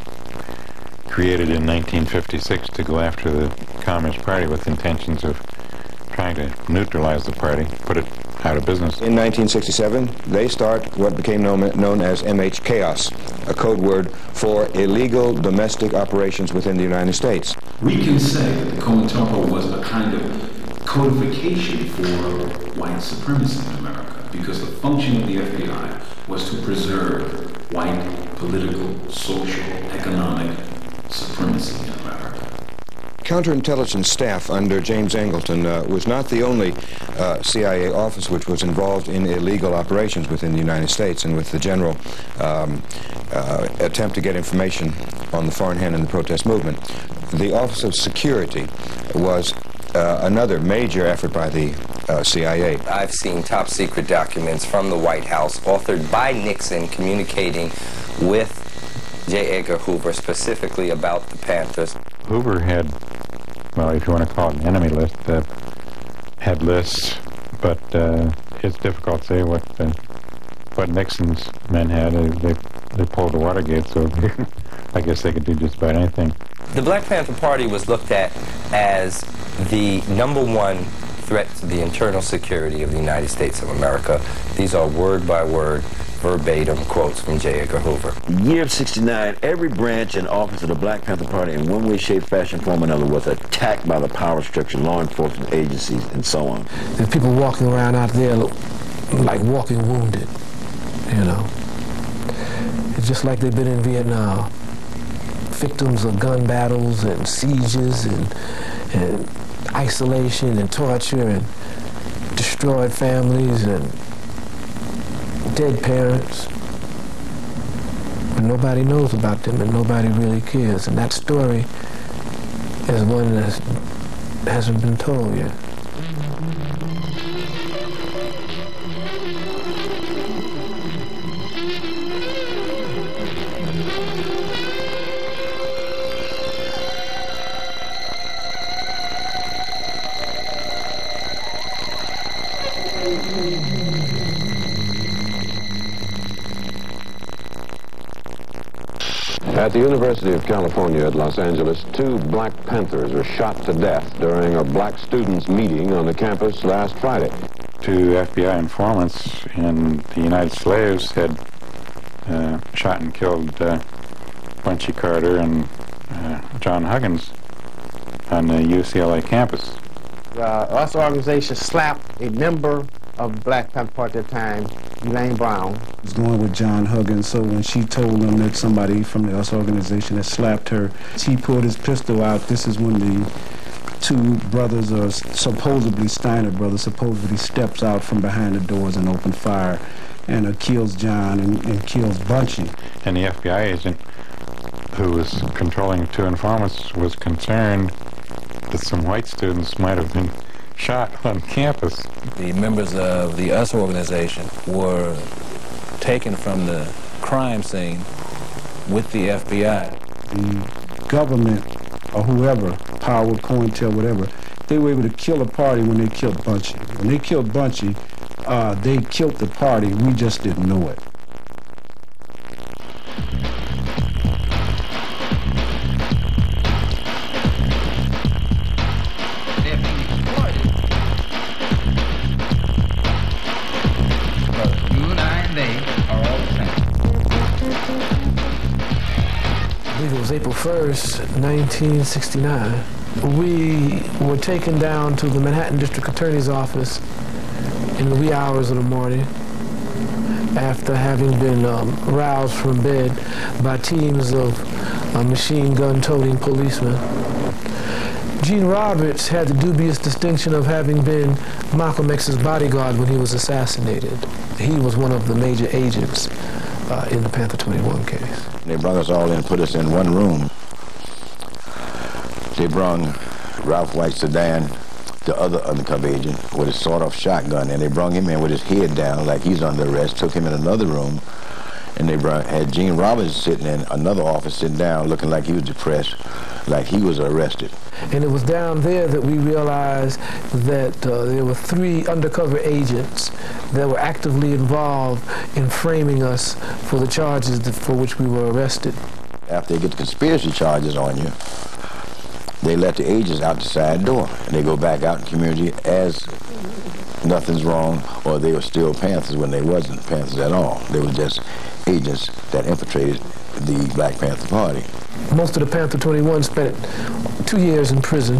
created in 1956 to go after the Communist Party with intentions of trying to neutralize the party, put it out of business. In 1967, they start what became known, known as MH Chaos, a code word for illegal domestic operations within the United States. We can say that COINTELPRO was a kind of codification for white supremacy in America because the function of the FBI was to preserve white political, social, economic supremacy in America. Counterintelligence staff under James Angleton uh, was not the only uh, CIA office which was involved in illegal operations within the United States and with the general um, uh, attempt to get information on the foreign hand and the protest movement. The Office of Security was uh, another major effort by the uh, CIA. I've seen top secret documents from the White House authored by Nixon communicating with J. Edgar Hoover specifically about the Panthers. Hoover had, well, if you want to call it an enemy list, uh, had lists, but uh, it's difficult to say what uh, what Nixon's men had. They, they pulled the Watergate, so I guess they could do just about anything. The Black Panther Party was looked at as the number one threat to the internal security of the United States of America. These are word by word, verbatim quotes from J. Edgar Hoover. Year of 69, every branch and office of the Black Panther Party in one way, shape, fashion, form, or another was attacked by the power structure, law enforcement agencies, and so on. There's people walking around out there like walking wounded, you know. It's just like they've been in Vietnam. Victims of gun battles and sieges and, and isolation and torture and destroyed families and dead parents. And nobody knows about them and nobody really cares. And that story is one that hasn't been told yet. At the University of California at Los Angeles, two Black Panthers were shot to death during a black students' meeting on the campus last Friday. Two FBI informants in the United Slaves had uh, shot and killed uh, Bunchy Carter and uh, John Huggins on the UCLA campus. Uh, us organization slapped a member of Black Panther Party at the time, Elaine Brown. I was going with John Huggins, so when she told him that somebody from the US organization had slapped her, she pulled his pistol out. This is when the two brothers, or supposedly Stiner brothers, supposedly steps out from behind the doors and open fire and uh, kills John and, and kills Bunchy. And the FBI agent who was controlling two informants was concerned that some white students might have been shot on campus. The members of the US organization were taken from the crime scene with the FBI. The government or whoever, Power, COINTEL, whatever, they were able to kill a party when they killed Bunchy. When they killed Bunchy, uh, they killed the party. We just didn't know it. 1969. We were taken down to the Manhattan District Attorney's office in the wee hours of the morning after having been um, roused from bed by teams of uh, machine gun toting policemen. Gene Roberts had the dubious distinction of having been Malcolm X's bodyguard when he was assassinated. He was one of the major agents uh, in the Panther 21 case. They brought us all in put us in one room. They brought Ralph White Sedan, the other undercover agent, with a sawed-off shotgun, and they brought him in with his head down like he's under arrest, took him in another room, and they brought, had Gene Roberts sitting in another office, sitting down, looking like he was depressed, like he was arrested. And it was down there that we realized that uh, there were three undercover agents that were actively involved in framing us for the charges that, for which we were arrested. After they get the conspiracy charges on you, they let the agents out the side door, and they go back out in the community as nothing's wrong, or they were still Panthers when they wasn't Panthers at all. They were just agents that infiltrated the Black Panther Party. Most of the Panther 21 spent two years in prison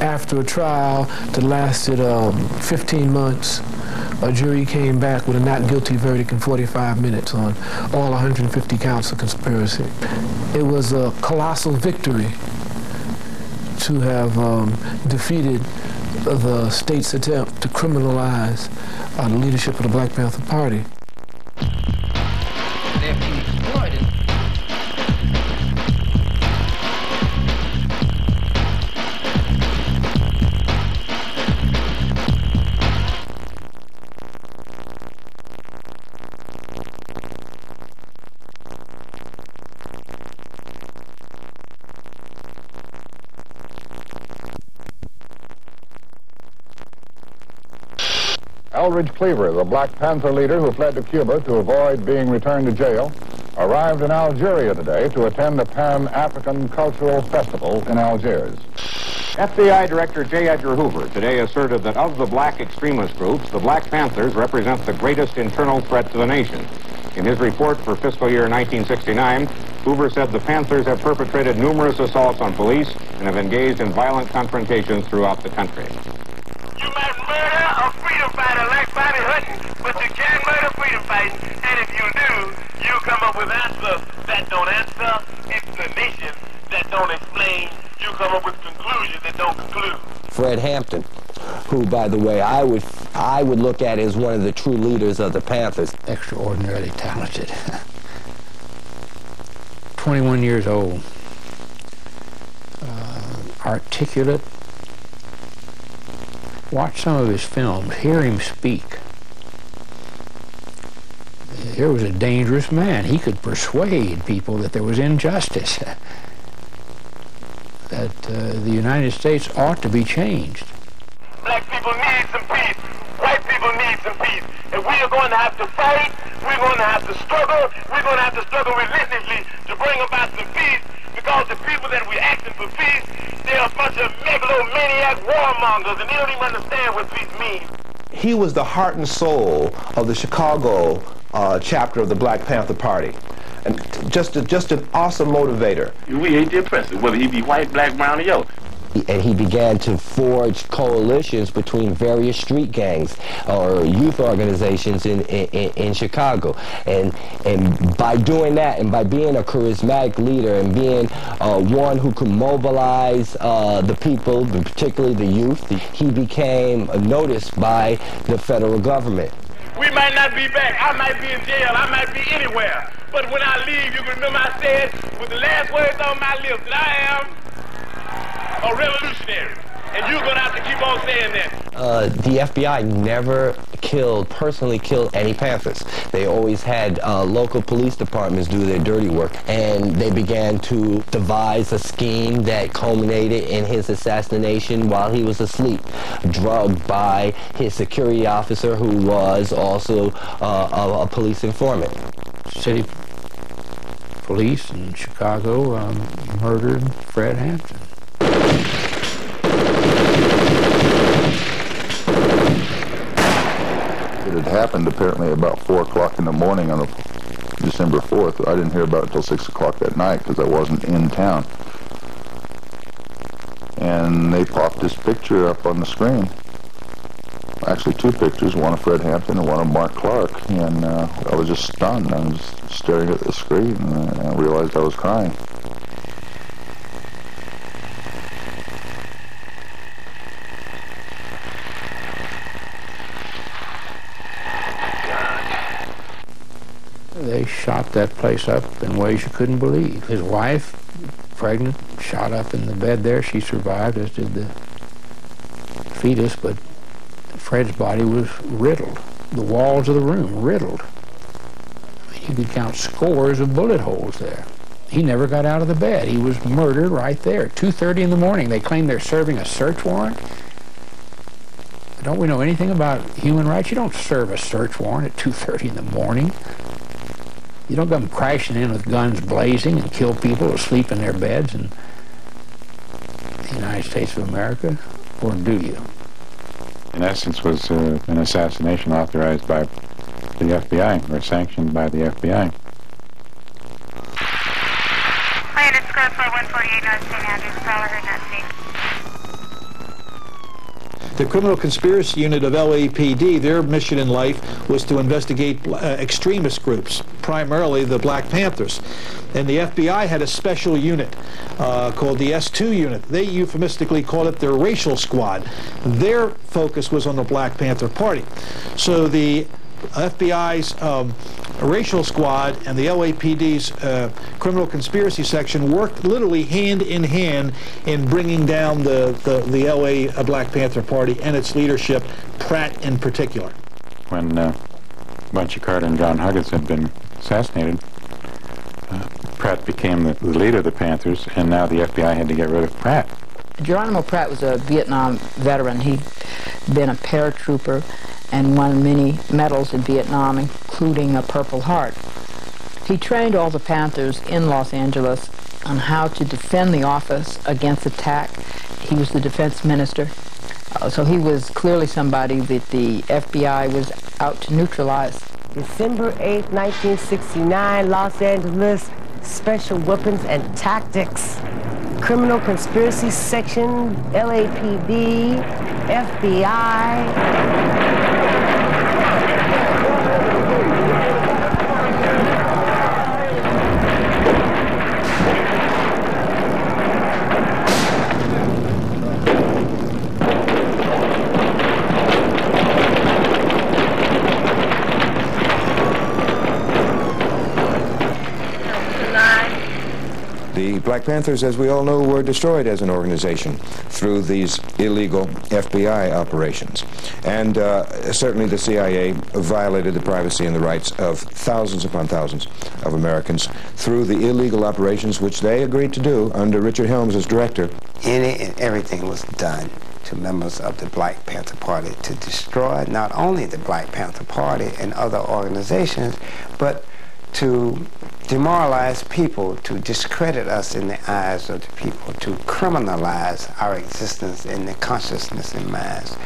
after a trial that lasted um, 15 months. A jury came back with a not guilty verdict in 45 minutes on all 150 counts of conspiracy. It was a colossal victory to have um, defeated the state's attempt to criminalize uh, the leadership of the Black Panther Party. Eldridge Cleaver, the Black Panther leader who fled to Cuba to avoid being returned to jail, arrived in Algeria today to attend the Pan-African Cultural Festival in Algiers. FBI Director J. Edgar Hoover today asserted that of the black extremist groups, the Black Panthers represent the greatest internal threat to the nation. In his report for fiscal year 1969, Hoover said the Panthers have perpetrated numerous assaults on police and have engaged in violent confrontations throughout the country. You might murder a freedom fighter like Bobby Hutton, but you can't murder freedom fighting. And if you do, you come up with answers that don't answer, explanations that don't explain. You come up with conclusions that don't conclude. Fred Hampton, who, by the way, I would I would look at as one of the true leaders of the Panthers. Extraordinarily talented. 21 years old. Uh, articulate, Watch some of his films. Hear him speak. Here was a dangerous man. He could persuade people that there was injustice, that uh, the United States ought to be changed. Black people need some peace. White people need some peace. And we are going to have to fight. We're going to have to struggle. We're going to have to struggle relentlessly to bring about some peace because the people that we're asking for peace, they're a bunch of megalomaniac warmongers, and they don't even understand what peace means. He was the heart and soul of the Chicago uh, chapter of the Black Panther Party. And just, a, just an awesome motivator. We hate the oppressor, whether he be white, black, brown, or yellow. and he began to forge coalitions between various street gangs or youth organizations in, in, in Chicago. And, and by doing that and by being a charismatic leader and being uh, one who could mobilize uh, the people, particularly the youth, he became noticed by the federal government. We might not be back. I might be in jail. I might be anywhere. But when I leave, you remember I said with the last words on my lips that I am a revolutionary. And you're going to have to keep on saying that. Uh, the FBI never killed, personally killed any Panthers. They always had uh, local police departments do their dirty work. And they began to devise a scheme that culminated in his assassination while he was asleep, drugged by his security officer who was also uh, a, a, police informant. City police in Chicago um, murdered Fred Hampton. It had happened apparently about 4 o'clock in the morning on December 4th. I didn't hear about it until 6 o'clock that night because I wasn't in town. And they popped this picture up on the screen. Actually, two pictures, one of Fred Hampton and one of Mark Clark. And uh, I was just stunned. I was staring at the screen and I realized I was crying. They shot that place up in ways you couldn't believe. His wife, pregnant, shot up in the bed there. She survived, as did the fetus, but Fred's body was riddled. The walls of the room riddled. You could count scores of bullet holes there. He never got out of the bed. He was murdered right there. 2.30 in the morning. They claim they're serving a search warrant. Don't we know anything about human rights? You don't serve a search warrant at 2.30 in the morning. You don't come crashing in with guns blazing and kill people asleep in their beds in the United States of America, or do you? In essence, was uh, an assassination authorized by the FBI or sanctioned by the FBI. Landed Square 148 North St. Andrews, caller heard not the Criminal Conspiracy Unit of LAPD, their mission in life was to investigate uh, extremist groups, primarily the Black Panthers. And the FBI had a special unit uh, called the S2 unit. They euphemistically called it their racial squad. Their focus was on the Black Panther Party. So the FBI's um, racial squad and the LAPD's uh, criminal conspiracy section worked literally hand in hand in bringing down the, the, the LA uh, Black Panther Party and its leadership, Pratt in particular. When uh, Bunchy Carter and John Huggins had been assassinated, uh, Pratt became the, the leader of the Panthers, and now the FBI had to get rid of Pratt. Geronimo Pratt was a Vietnam veteran. He'd been a paratrooper and won many medals in Vietnam, including a Purple Heart. He trained all the Panthers in Los Angeles on how to defend the office against attack. He was the defense minister. Uh, so he was clearly somebody that the FBI was out to neutralize. December 8, 1969, Los Angeles Special Weapons and Tactics. Criminal Conspiracy Section, LAPD, FBI. Black Panthers, as we all know, were destroyed as an organization through these illegal FBI operations. And uh, certainly the CIA violated the privacy and the rights of thousands upon thousands of Americans through the illegal operations which they agreed to do under Richard Helms as director. Any and everything was done to members of the Black Panther Party to destroy not only the Black Panther Party and other organizations, but to demoralize people, to discredit us in the eyes of the people, to criminalize our existence in the consciousness and minds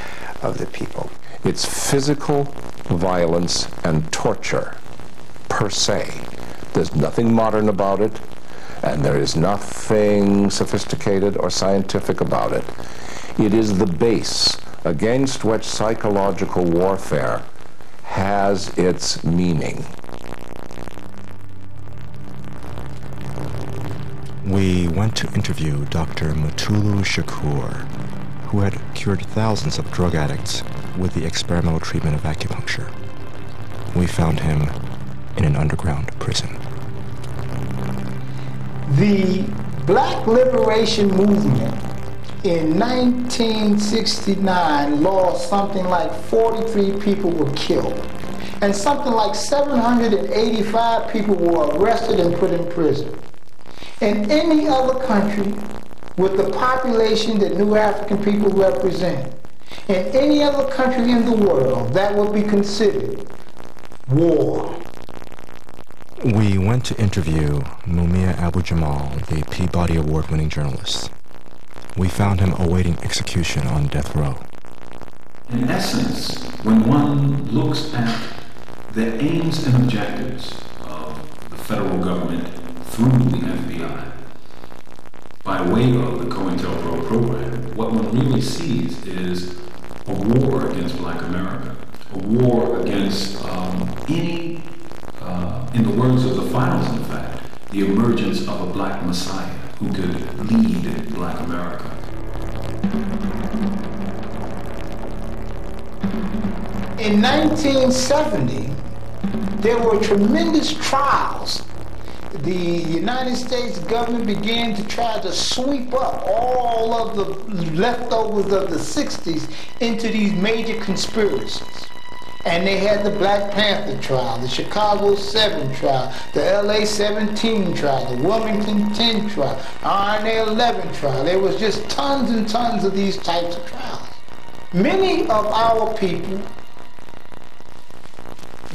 of the people. It's physical violence and torture per se. There's nothing modern about it. And there is nothing sophisticated or scientific about it. It is the base against which psychological warfare has its meaning. We went to interview Dr. Mutulu Shakur, who had cured thousands of drug addicts with the experimental treatment of acupuncture. We found him in an underground prison. The Black Liberation Movement in 1969 lost something like 43 people were killed and something like 785 people were arrested and put in prison. In any other country with the population that New African people represent, in any other country in the world, that would be considered war. We went to interview Mumia Abu Jamal, the Peabody Award winning journalist. We found him awaiting execution on death row. In essence, when one looks at the aims and objectives of the federal government through the FBI, by way of the COINTELPRO program, what one really sees is a war against black America, a war against um, any, uh, in the words of the files, in fact, the emergence of a black messiah who could lead black America. In 1970, there were tremendous trials. The United States government began to try to sweep up all of the leftovers of the 60s into these major conspiracies. And they had the Black Panther trial, the Chicago 7 trial, the LA 17 trial, the Wilmington 10 trial, RNA 11 trial. There was just tons and tons of these types of trials. Many of our people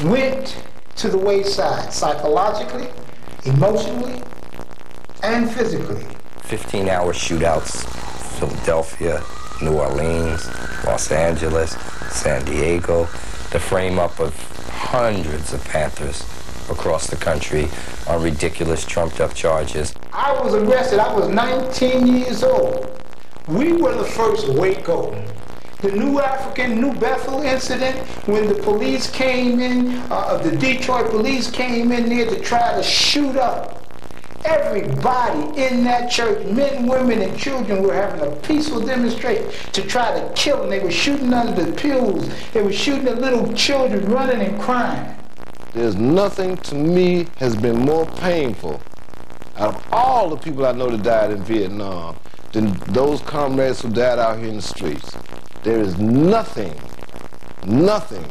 went to the wayside psychologically, emotionally, and physically. 15 hour shootouts, Philadelphia, New Orleans, Los Angeles, San Diego, the frame up of hundreds of Panthers across the country on ridiculous trumped up charges. I was arrested, I was 19 years old. We were the first Waco. The New African, New Bethel incident, when the police came in, uh, the Detroit police came in there to try to shoot up Everybody in that church, men, women, and children were having a peaceful demonstration to try to kill them. They were shooting under the pews. They were shooting at little children running and crying. There's nothing to me has been more painful out of all the people I know that died in Vietnam than those comrades who died out here in the streets. There is nothing, nothing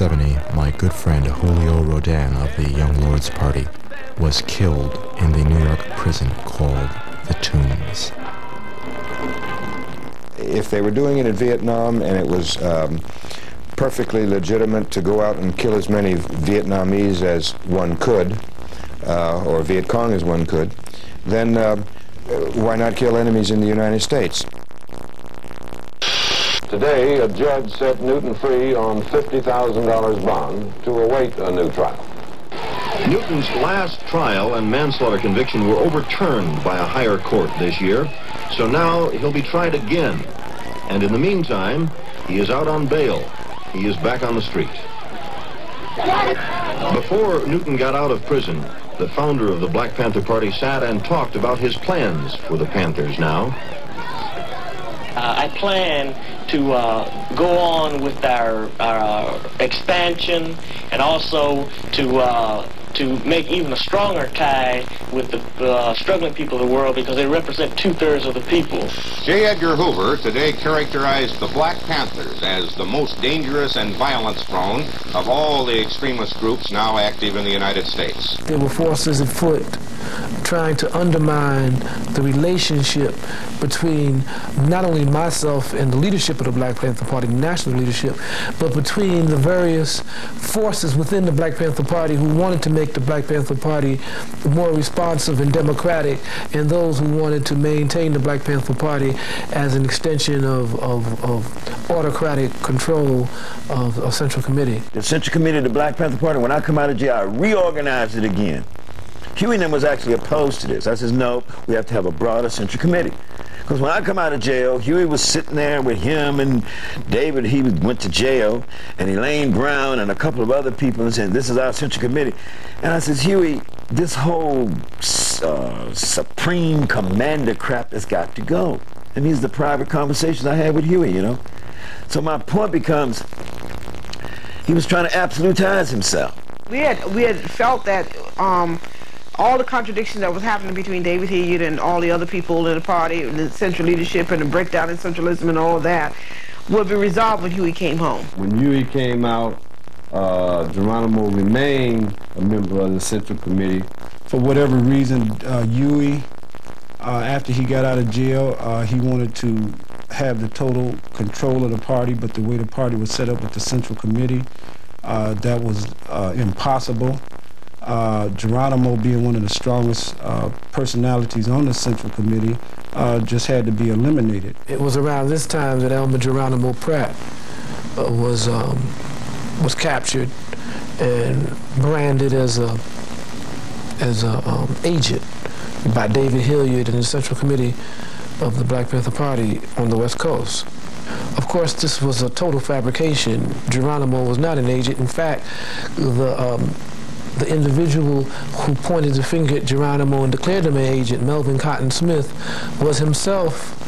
1970, my good friend Julio Roldán of the Young Lords Party was killed in the New York prison called the Tombs. If they were doing it in Vietnam and it was um, perfectly legitimate to go out and kill as many Vietnamese as one could, uh, or Viet Cong as one could, then uh, why not kill enemies in the United States? Today, a judge set Newton free on $50,000 bond to await a new trial. Newton's last trial and manslaughter conviction were overturned by a higher court this year, so now he'll be tried again. And in the meantime, he is out on bail. He is back on the street. Before Newton got out of prison, the founder of the Black Panther Party sat and talked about his plans for the Panthers now. Uh, I plan to uh, go on with our, our expansion and also to uh, to make even a stronger tie with the uh, struggling people of the world because they represent two-thirds of the people. J. Edgar Hoover today characterized the Black Panthers as the most dangerous and violence-prone of all the extremist groups now active in the United States. There were forces afoot trying to undermine the relationship between not only myself and the leadership of the Black Panther Party, national leadership, but between the various forces within the Black Panther Party who wanted to make the Black Panther Party more responsive and democratic, and those who wanted to maintain the Black Panther Party as an extension of, of, of autocratic control of a Central Committee. The Central Committee of the Black Panther Party, when I come out of jail, I reorganized it again. Huey was actually opposed to this. I says, no, we have to have a broader Central Committee. Because when I come out of jail, Huey was sitting there with him and David, he went to jail, and Elaine Brown and a couple of other people and said, this is our Central Committee. And I says, Huey, this whole uh, supreme commander crap has got to go. And these are the private conversations I had with Huey, you know. So my point becomes, he was trying to absolutize himself. We had we had felt that um, all the contradictions that was happening between David Hilliard and all the other people in the party, the central leadership and the breakdown in centralism and all that, would be resolved when Huey came home. When Huey came out, uh, Geronimo remained a member of the Central Committee. For whatever reason, uh, Huey, uh, after he got out of jail, uh, he wanted to have the total control of the party, but the way the party was set up with the Central Committee, uh, that was uh, impossible. Uh, Geronimo, being one of the strongest uh, personalities on the Central Committee, uh, just had to be eliminated. It was around this time that Elmer Geronimo Pratt uh, was um, was captured and branded as a as a um, agent by David Hilliard and the Central Committee of the Black Panther Party on the West Coast. Of course, this was a total fabrication. Geronimo was not an agent. In fact, the um, the individual who pointed the finger at Geronimo and declared him an agent, Melvin Cotton Smith, was himself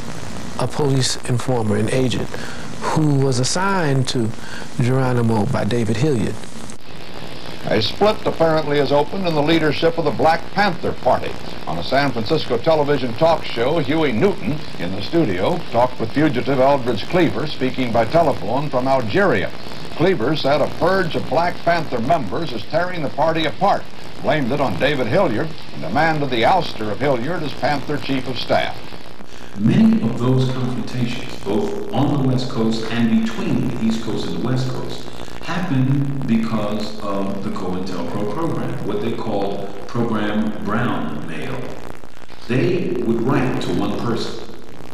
a police informer, an agent, who was assigned to Geronimo by David Hilliard. A split apparently has opened in the leadership of the Black Panther Party. On a San Francisco television talk show, Huey Newton, in the studio, talked with fugitive Eldridge Cleaver, speaking by telephone from Algeria. Cleaver said a purge of Black Panther members is tearing the party apart, blamed it on David Hilliard, and demanded the ouster of Hilliard as Panther Chief of Staff. Many of those confrontations, both on the West Coast and between the East Coast and the West Coast, happened because of the COINTELPRO program, what they call Program Brown Mail. They would write to one person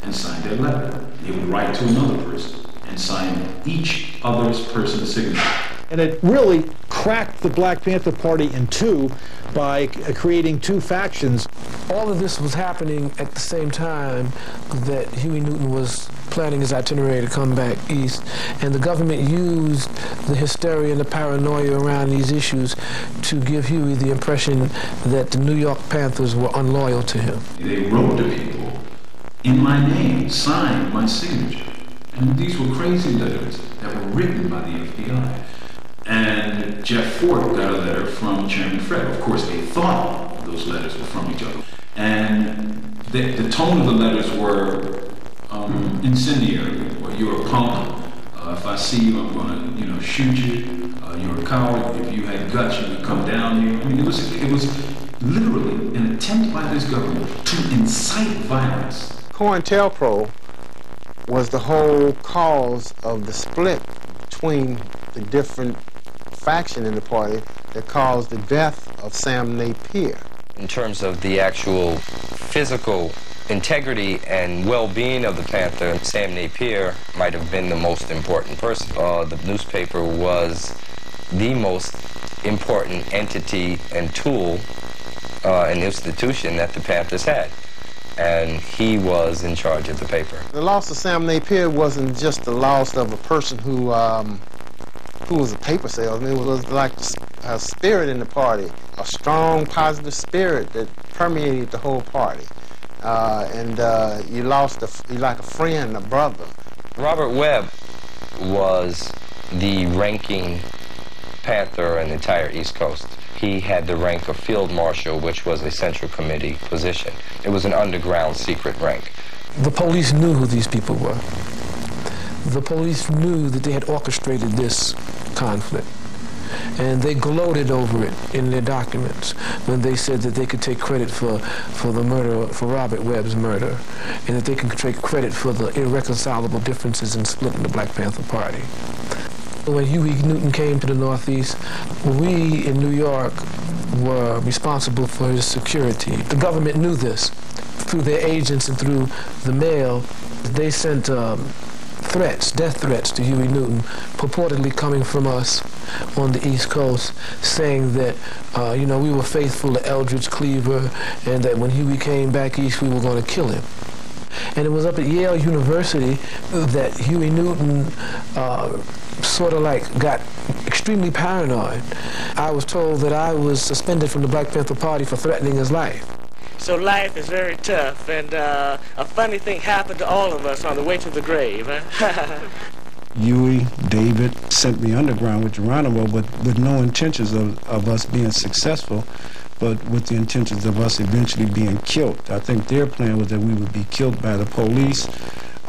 and sign their letter. They would write to another person and sign each other's person's signature. And it really cracked the Black Panther Party in two by creating two factions. All of this was happening at the same time that Huey Newton was planning his itinerary to come back east, and the government used the hysteria and the paranoia around these issues to give Huey the impression that the New York Panthers were unloyal to him. They wrote to people in my name, signed my signature. And these were crazy letters that were written by the FBI. And Jeff Fort got a letter from Chairman Fred. Of course, they thought those letters were from each other. And the, the tone of the letters were um, incendiary. Or you're a punk. Uh, if I see you, I'm going to, you know, shoot you. Uh, you're a coward. If you had guts, you would come down here. I mean, it was, it was literally an attempt by this government to incite violence. COINTELPRO was the whole cause of the split between the different faction in the party that caused the death of Sam Napier. In terms of the actual physical integrity and well-being of the Panther, Sam Napier might have been the most important person. Uh, the newspaper was the most important entity and tool uh, and institution that the Panthers had. And he was in charge of the paper. The loss of Sam Napier wasn't just the loss of a person who um, who was a paper salesman. It was like a spirit in the party, a strong, positive spirit that permeated the whole party. Uh, and uh, you lost a, you like a friend, a brother. Robert Webb was the ranking Panther on the entire East Coast. He had the rank of Field Marshal, which was a Central Committee position. It was an underground secret rank. The police knew who these people were. The police knew that they had orchestrated this conflict. and they gloated over it in their documents when they said that they could take credit for, for the murder, for Robert Webb's murder, and that they could take credit for the irreconcilable differences in splitting the Black Panther Party. When Huey Newton came to the Northeast, we in New York were responsible for his security. The government knew this through their agents and through the mail. They sent um, threats, death threats to Huey Newton, purportedly coming from us on the East Coast, saying that, uh, you know, we were faithful to Eldridge Cleaver and that when Huey came back east, we were going to kill him. And it was up at Yale University that Huey Newton uh, sort of like got extremely paranoid. I was told that I was suspended from the Black Panther Party for threatening his life. So life is very tough, and uh, a funny thing happened to all of us on the way to the grave. Huh? Huey, David sent me underground with Geronimo, but with no intentions of, of us being successful, but with the intentions of us eventually being killed. I think their plan was that we would be killed by the police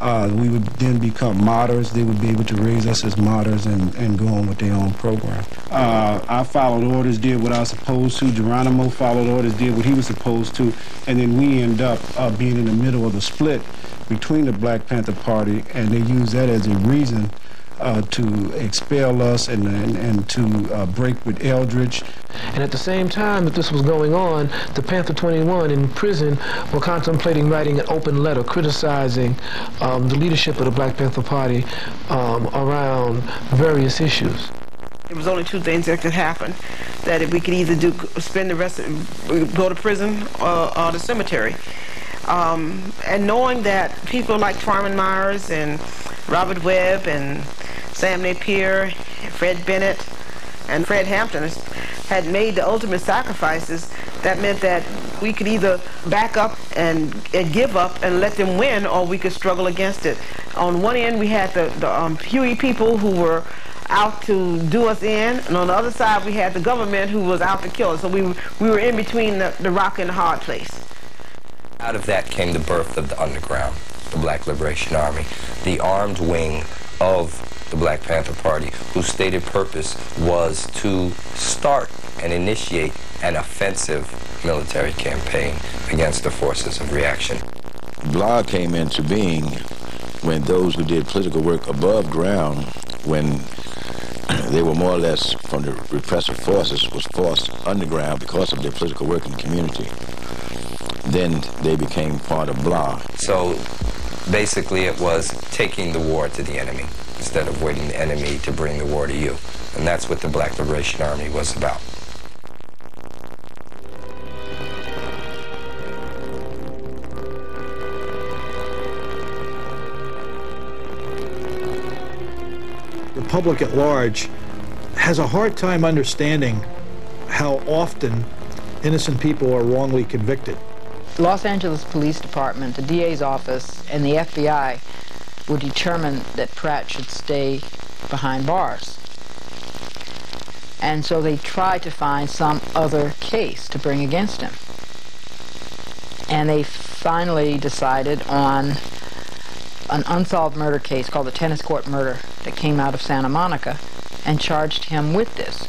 uh, we would then become martyrs. They would be able to raise us as martyrs and, and go on with their own program. Uh, I followed orders, did what I was supposed to. Geronimo followed orders, did what he was supposed to. And then we end up uh, being in the middle of the split between the Black Panther Party, and they use that as a reason uh, to expel us and, and, and to uh, break with Eldridge. And at the same time that this was going on, the Panther 21 in prison were contemplating writing an open letter criticizing um, the leadership of the Black Panther Party um, around various issues. There was only two things that could happen. That if we could either do spend the rest of, go to prison or, or the cemetery. Um, and knowing that people like Twymon Myers and Robert Webb and Sam Napier, Fred Bennett, and Fred Hampton had made the ultimate sacrifices. That meant that we could either back up and, and give up and let them win, or we could struggle against it. On one end, we had the, the um, Huey people who were out to do us in, and on the other side, we had the government who was out to kill us. So we, we were in between the, the rock and the hard place. Out of that came the birth of the underground, the Black Liberation Army, the armed wing of the Black Panther Party, whose stated purpose was to start and initiate an offensive military campaign against the forces of reaction. BLA came into being when those who did political work above ground, when they were more or less from the repressive forces, was forced underground because of their political work in the community. Then they became part of BLA. So basically it was taking the war to the enemy instead of waiting the enemy to bring the war to you. And that's what the Black Liberation Army was about. The public at large has a hard time understanding how often innocent people are wrongly convicted. Los Angeles Police Department, the DA's office, and the FBI were determined that Pratt should stay behind bars. And so they tried to find some other case to bring against him. And they finally decided on an unsolved murder case called the tennis court murder that came out of Santa Monica and charged him with this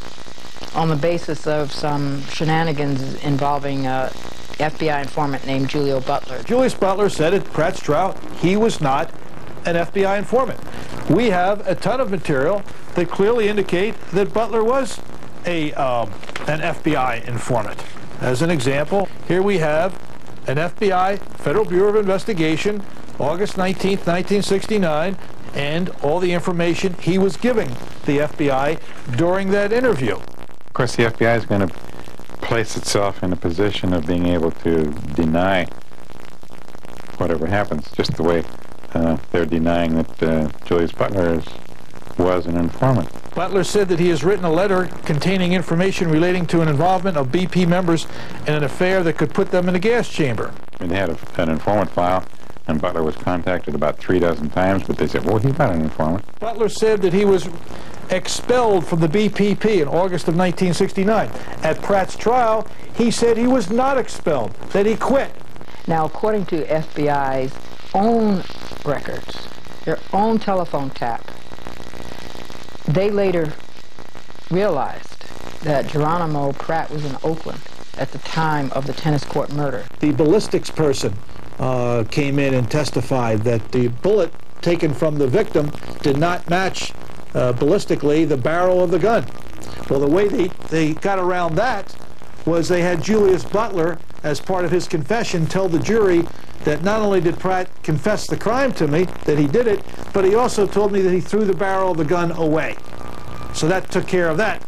on the basis of some shenanigans involving a FBI informant named Julius Butler. Julius Butler said at Pratt's trial he was not an FBI informant. We have a ton of material that clearly indicate that Butler was a um, an FBI informant. As an example, here we have an FBI Federal Bureau of Investigation, August 19, 1969, and all the information he was giving the FBI during that interview. Of course, the FBI is going to place itself in a position of being able to deny whatever happens, just the way uh, they're denying that uh, Julius Butler is, was an informant. Butler said that he has written a letter containing information relating to an involvement of BP members in an affair that could put them in a gas chamber. And they had a, an informant file, and Butler was contacted about three dozen times, but they said, well, he's not an informant. Butler said that he was expelled from the BPP in August of 1969. At Pratt's trial, he said he was not expelled, that he quit. Now, according to FBI's own records, their own telephone tap, they later realized that Geronimo Pratt was in Oakland at the time of the tennis court murder. The ballistics person uh, came in and testified that the bullet taken from the victim did not match uh, ballistically the barrel of the gun. Well, the way they, they got around that was they had Julius Butler, as part of his confession, tell the jury that not only did Pratt confess the crime to me, that he did it, but he also told me that he threw the barrel of the gun away. So that took care of that.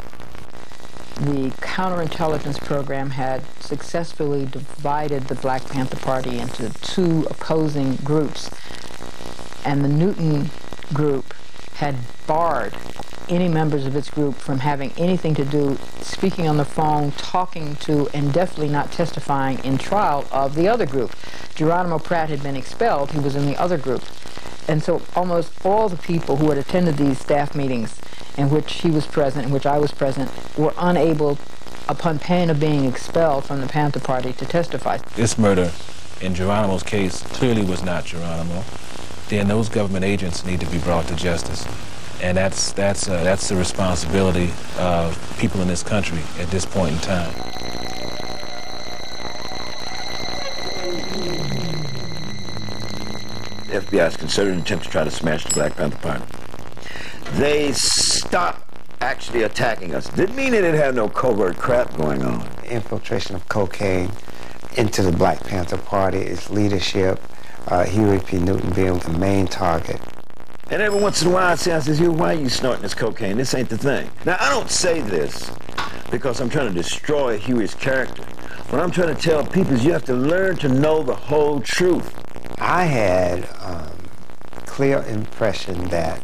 The counterintelligence program had successfully divided the Black Panther Party into two opposing groups, and the Newton group had barred any members of its group from having anything to do speaking on the phone, talking to, and definitely not testifying in trial of the other group. Geronimo Pratt had been expelled. He was in the other group. And so almost all the people who had attended these staff meetings in which he was present, in which I was present, were unable, upon pain of being expelled from the Panther Party, to testify. This murder, in Geronimo's case, clearly was not Geronimo. Then those government agents need to be brought to justice. And that's, that's, uh, that's the responsibility of people in this country at this point in time. The FBI has considered an attempt to try to smash the Black Panther Party. They stopped actually attacking us. Didn't mean they didn't have no covert crap going on. Infiltration of cocaine into the Black Panther Party, its leadership, uh, Huey P. Newton being the main target. And every once in a while I say, I says, you, why are you snorting this cocaine? This ain't the thing. Now, I don't say this because I'm trying to destroy Huey's character. What I'm trying to tell people is you have to learn to know the whole truth. I had um, clear impression that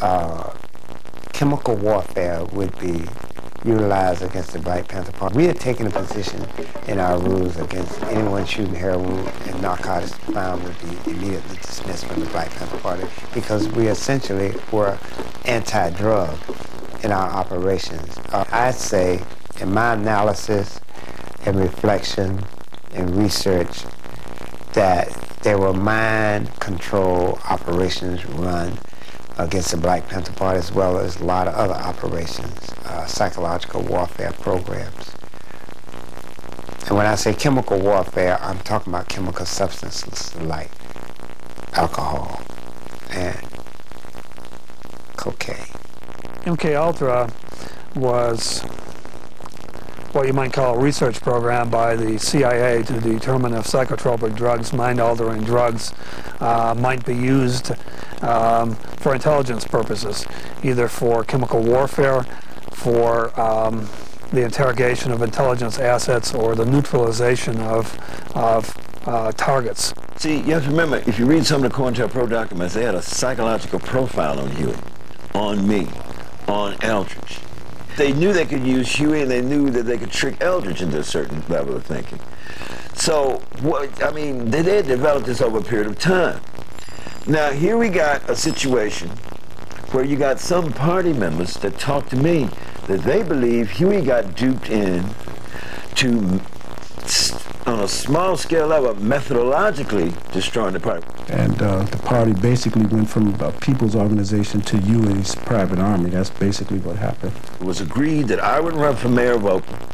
uh, chemical warfare would be utilized against the Black Panther Party. We had taken a position in our rules against anyone shooting heroin and narcotics found would be immediately dismissed from the Black Panther Party because we essentially were anti-drug in our operations. Uh, I'd say in my analysis and reflection and research that there were mind control operations run against the Black Panther Party as well as a lot of other operations, uh, psychological warfare programs. And when I say chemical warfare, I'm talking about chemical substances like alcohol and cocaine. MK Ultra was what you might call a research program by the CIA to determine if psychotropic drugs, mind-altering drugs, uh, might be used um, for intelligence purposes, either for chemical warfare, for um, the interrogation of intelligence assets, or the neutralization of, of uh, targets. See, you have to remember, if you read some of the COINTELPRO documents, they had a psychological profile on Huey, on me, on Eldridge. They knew they could use Huey and they knew that they could trick Eldridge into a certain level of thinking. So, what, I mean, they, they developed this over a period of time. Now, here we got a situation where you got some party members that talk to me that they believe Huey got duped in to, on a small scale level, methodologically destroying the party. And uh, the party basically went from a people's organization to Huey's private army. That's basically what happened. It was agreed that I would run for mayor of Oakland.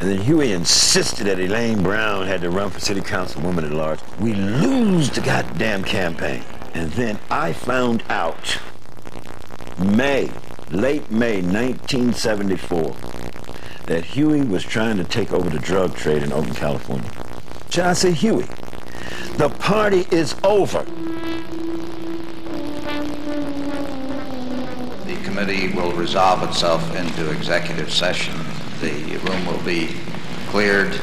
And then Huey insisted that Elaine Brown had to run for city councilwoman at large. We lose the goddamn campaign. And then I found out May, late May 1974, that Huey was trying to take over the drug trade in Oakland, California. So I said, Huey, the party is over. The committee will resolve itself into executive session. The room will be cleared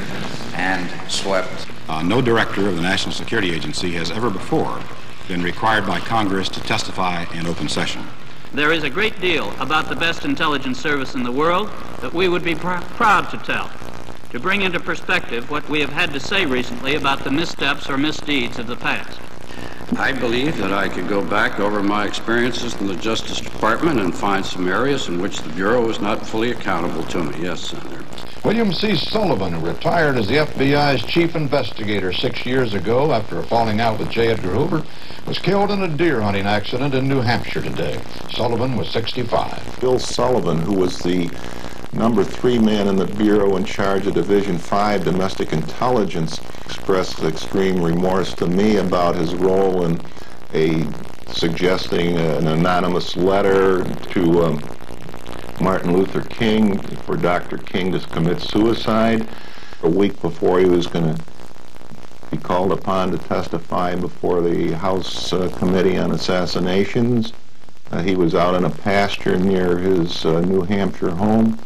and swept. Uh, no director of the National Security Agency has ever before been required by Congress to testify in open session. There is a great deal about the best intelligence service in the world that we would be pr proud to tell, to bring into perspective what we have had to say recently about the missteps or misdeeds of the past. I believe that I could go back over my experiences in the Justice Department and find some areas in which the Bureau is not fully accountable to me. Yes, Senator. William C. Sullivan, who retired as the FBI's chief investigator six years ago after a falling out with J. Edgar Hoover, was killed in a deer hunting accident in New Hampshire today. Sullivan was 65. Bill Sullivan, who was the number three man in the Bureau in charge of Division 5 Domestic Intelligence, expressed extreme remorse to me about his role in a suggesting an anonymous letter to um, Martin Luther King for Dr. King to commit suicide a week before he was going to be called upon to testify before the House uh, Committee on Assassinations. Uh, he was out in a pasture near his uh, New Hampshire home,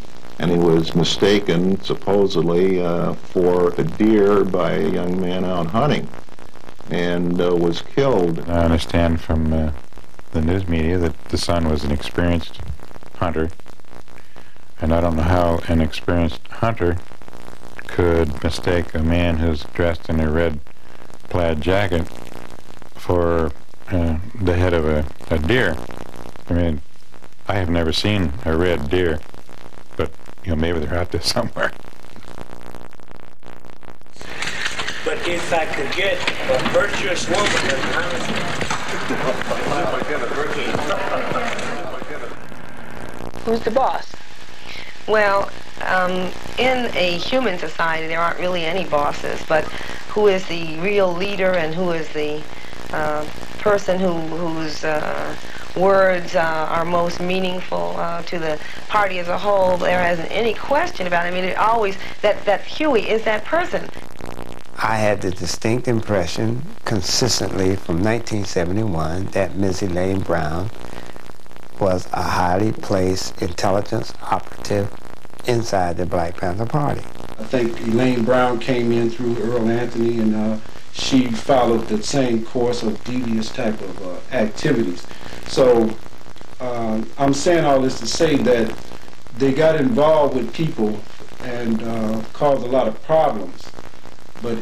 and he was mistaken, supposedly, uh, for a deer by a young man out hunting, and uh, was killed. I understand from uh, the news media that the son was an experienced hunter and I don't know how an experienced hunter could mistake a man who's dressed in a red plaid jacket for uh, the head of a, a deer. I mean, I have never seen a red deer, but you know maybe they're out there somewhere. But if I could get a virtuous woman, Who's the boss? Well, um, in a human society, there aren't really any bosses, but who is the real leader and who is the uh, person who, whose uh, words uh, are most meaningful uh, to the party as a whole, there isn't any question about it. I mean, it always, that, that Huey is that person. I had the distinct impression consistently from 1971 that Ms. Elaine Brown was a highly placed intelligence operative inside the Black Panther Party. I think Elaine Brown came in through Earl Anthony and uh, she followed the same course of devious type of uh, activities. So uh, I'm saying all this to say that they got involved with people and uh, caused a lot of problems. But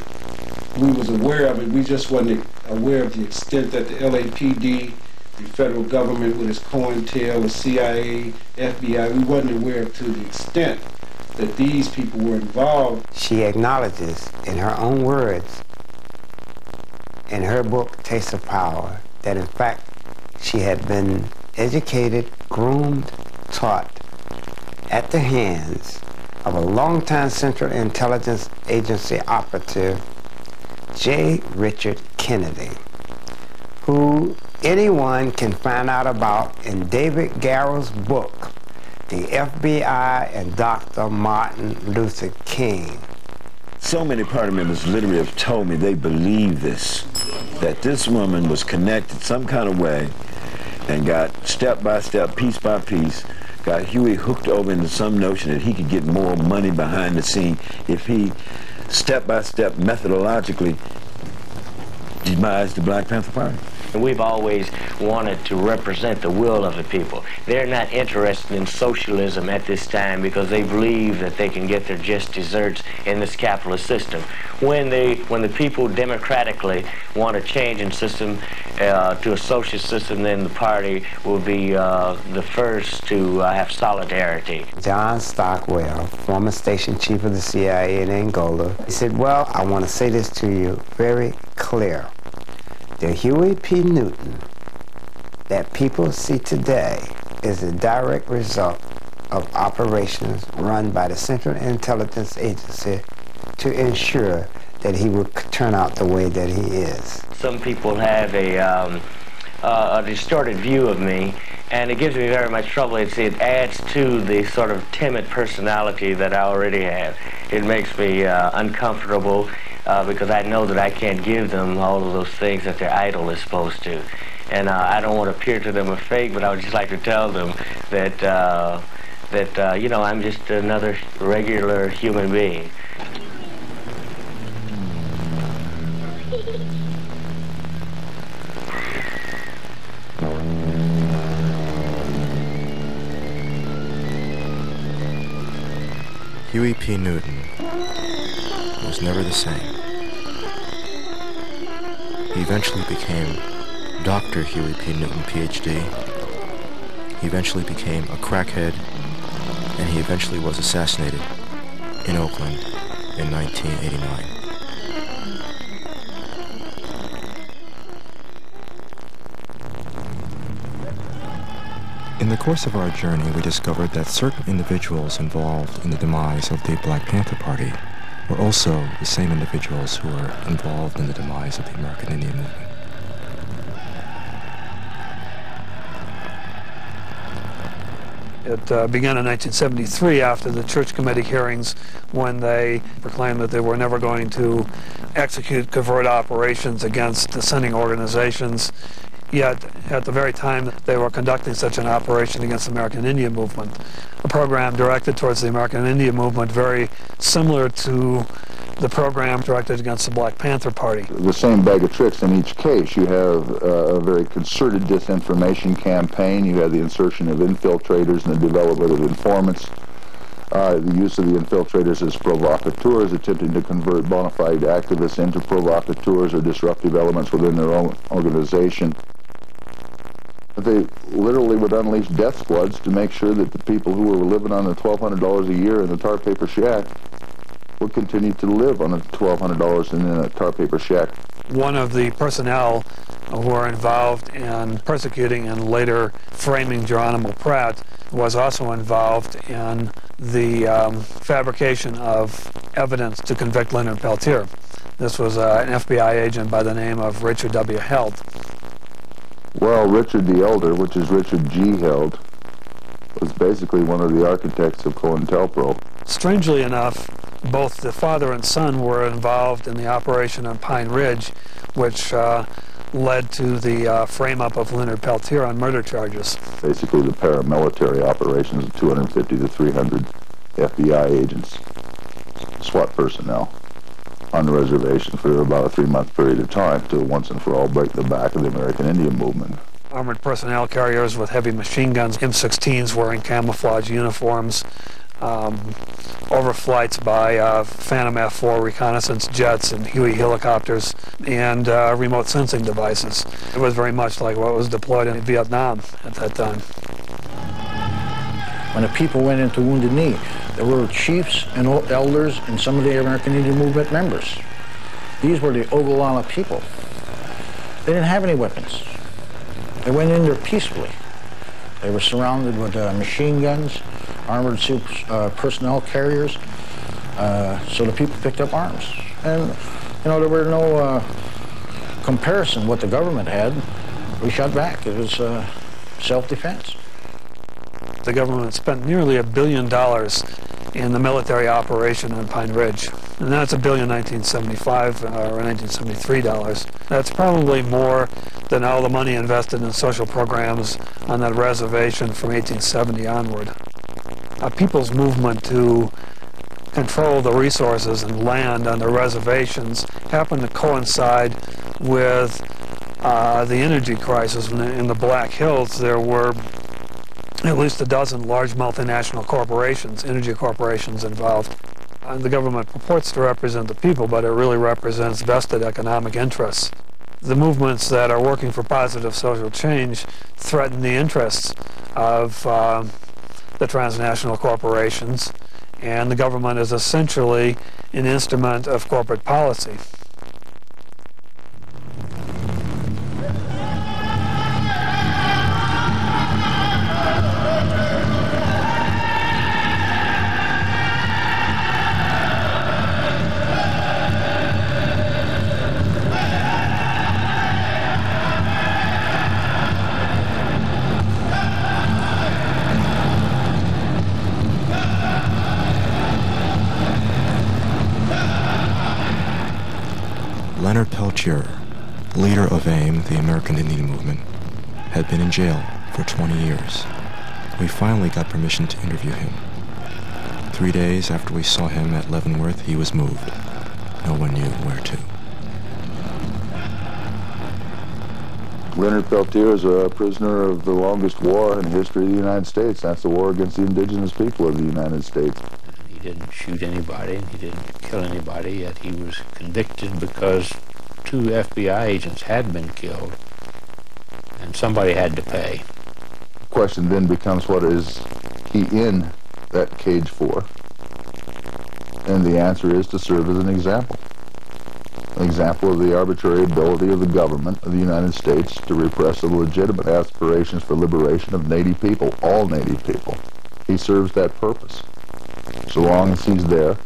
we was aware of it. We just wasn't aware of the extent that the LAPD the federal government with its COINTEL, the CIA, FBI, we wasn't aware to the extent that these people were involved. She acknowledges in her own words, in her book, Taste of Power, that in fact she had been educated, groomed, taught at the hands of a longtime Central Intelligence Agency operative, J. Richard Kennedy, who anyone can find out about in David Garrow's book, The FBI and Dr. Martin Luther King. So many party members literally have told me they believe this, that this woman was connected some kind of way and got step by step, piece by piece, got Huey hooked over into some notion that he could get more money behind the scene if he step by step methodologically demised the Black Panther Party. We've always wanted to represent the will of the people. They're not interested in socialism at this time because they believe that they can get their just desserts in this capitalist system. When they, when the people democratically want a change in system uh, to a socialist system, then the party will be uh, the first to uh, have solidarity. John Stockwell, former station chief of the CIA in Angola, he said, well, I want to say this to you very clear. The Huey P. Newton that people see today is a direct result of operations run by the Central Intelligence Agency to ensure that he would turn out the way that he is. Some people have a, um, uh, a distorted view of me, and it gives me very much trouble. It's, it adds to the sort of timid personality that I already have. It makes me uh, uncomfortable uh, because I know that I can't give them all of those things that their idol is supposed to. And uh, I don't want to appear to them a fake, but I would just like to tell them that, uh, that uh, you know, I'm just another regular human being. Huey P. Newton was never the same. He eventually became Dr. Huey P. Newton, PhD. He eventually became a crackhead, and he eventually was assassinated in Oakland in 1989. In the course of our journey, we discovered that certain individuals involved in the demise of the Black Panther Party were also the same individuals who were involved in the demise of the American Indian Movement. It uh, began in 1973 after the church committee hearings when they proclaimed that they were never going to execute covert operations against dissenting organizations. Yet, at the very time they were conducting such an operation against the American Indian Movement, a program directed towards the American Indian Movement very similar to the program directed against the Black Panther Party. The same bag of tricks in each case. You have uh, a very concerted disinformation campaign. You have the insertion of infiltrators and the development of informants. Uh, the use of the infiltrators as provocateurs, attempting to convert bona fide activists into provocateurs or disruptive elements within their own organization. They literally would unleash death squads to make sure that the people who were living on the $1,200 a year in the tar paper shack would continue to live on the $1,200 in a tar paper shack. One of the personnel who were involved in persecuting and later framing Geronimo Pratt was also involved in the um, fabrication of evidence to convict Leonard Peltier. This was uh, an FBI agent by the name of Richard W. Held. Well, Richard the Elder, which is Richard G. Held, was basically one of the architects of COINTELPRO. Strangely enough, both the father and son were involved in the operation on Pine Ridge, which uh, led to the uh, frame-up of Leonard Peltier on murder charges. Basically the paramilitary operations of 250 to 300 FBI agents, SWAT personnel, on the reservation for about a three-month period of time to once and for all break the back of the American Indian movement. Armored personnel carriers with heavy machine guns, M16s wearing camouflage uniforms, um, overflights by uh, Phantom F-4 reconnaissance jets and Huey helicopters and uh, remote sensing devices. It was very much like what was deployed in Vietnam at that time. When the people went into Wounded Knee, there were chiefs and elders and some of the American Indian Movement members. These were the Oglala people. They didn't have any weapons. They went in there peacefully. They were surrounded with uh, machine guns, armored uh, personnel carriers. Uh, so the people picked up arms. And, you know, there were no uh, comparison what the government had. We shot back. It was uh, self-defense. The government spent nearly a billion dollars in the military operation on Pine Ridge. And that's a billion 1975 uh, or 1973 dollars. That's probably more than all the money invested in social programs on that reservation from 1870 onward. A people's movement to control the resources and land on the reservations happened to coincide with uh, the energy crisis in the Black Hills. There were at least a dozen large multinational corporations, energy corporations involved. And the government purports to represent the people, but it really represents vested economic interests. The movements that are working for positive social change threaten the interests of uh, the transnational corporations, and the government is essentially an instrument of corporate policy. Leonard Peltier, leader of AIM, the American Indian Movement, had been in jail for 20 years. We finally got permission to interview him. Three days after we saw him at Leavenworth, he was moved. No one knew where to. Leonard Peltier is a prisoner of the longest war in the history of the United States. That's the war against the indigenous people of the United States. He didn't shoot anybody, he didn't kill anybody, yet he was convicted because two FBI agents had been killed, and somebody had to pay. The question then becomes what is he in that cage for? And the answer is to serve as an example. An example of the arbitrary ability of the government of the United States to repress the legitimate aspirations for liberation of Native people, all Native people. He serves that purpose. So long as he's there,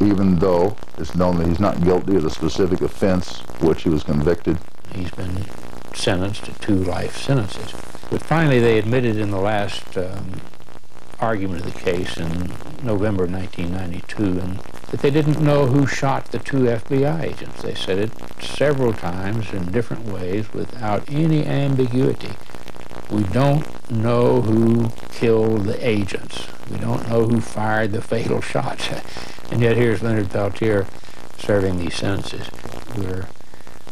even though it's known that he's not guilty of the specific offense which he was convicted. He's been sentenced to two life sentences. But finally, they admitted in the last um, argument of the case in November 1992 and that they didn't know who shot the two FBI agents. They said it several times in different ways without any ambiguity. We don't know who killed the agents. We don't know who fired the fatal shots. and yet here's Leonard Peltier serving these sentences. We're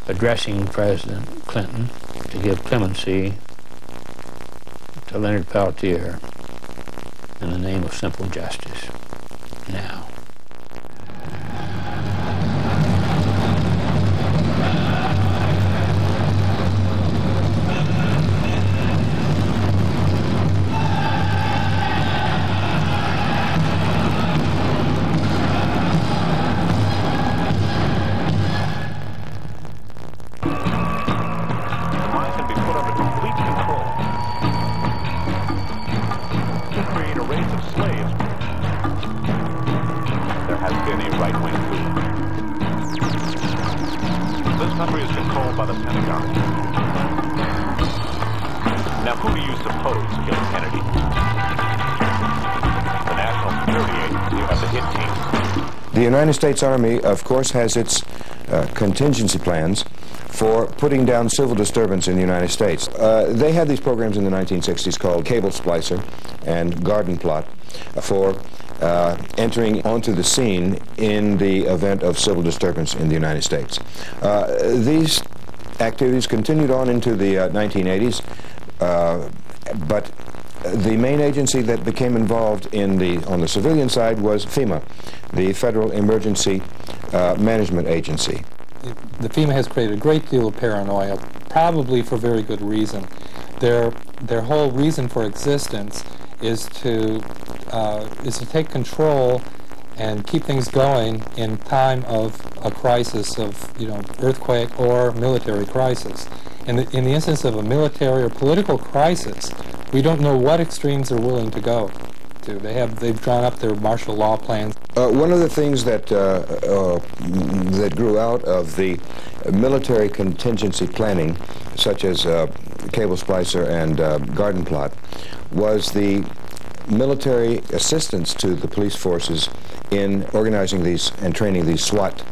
addressing President Clinton to give clemency to Leonard Peltier in the name of simple justice. Now. States Army, of course, has its uh, contingency plans for putting down civil disturbance in the United States. Uh, they had these programs in the 1960s called Cable Splicer and Garden Plot for uh, entering onto the scene in the event of civil disturbance in the United States. Uh, these activities continued on into the 1980s, uh, but the main agency that became involved in the on the civilian side was FEMA, the Federal Emergency uh, Management Agency. The FEMA has created a great deal of paranoia, probably for very good reason. Their their whole reason for existence is to uh, is to take control and keep things going in time of a crisis of you know earthquake or military crisis. In the, in the instance of a military or political crisis, we don't know what extremes they're willing to go to. They have they've drawn up their martial law plans. Uh, one of the things that uh, uh, that grew out of the military contingency planning, such as uh, Cable Splicer and uh, Garden Plot, was the military assistance to the police forces in organizing these and training these SWAT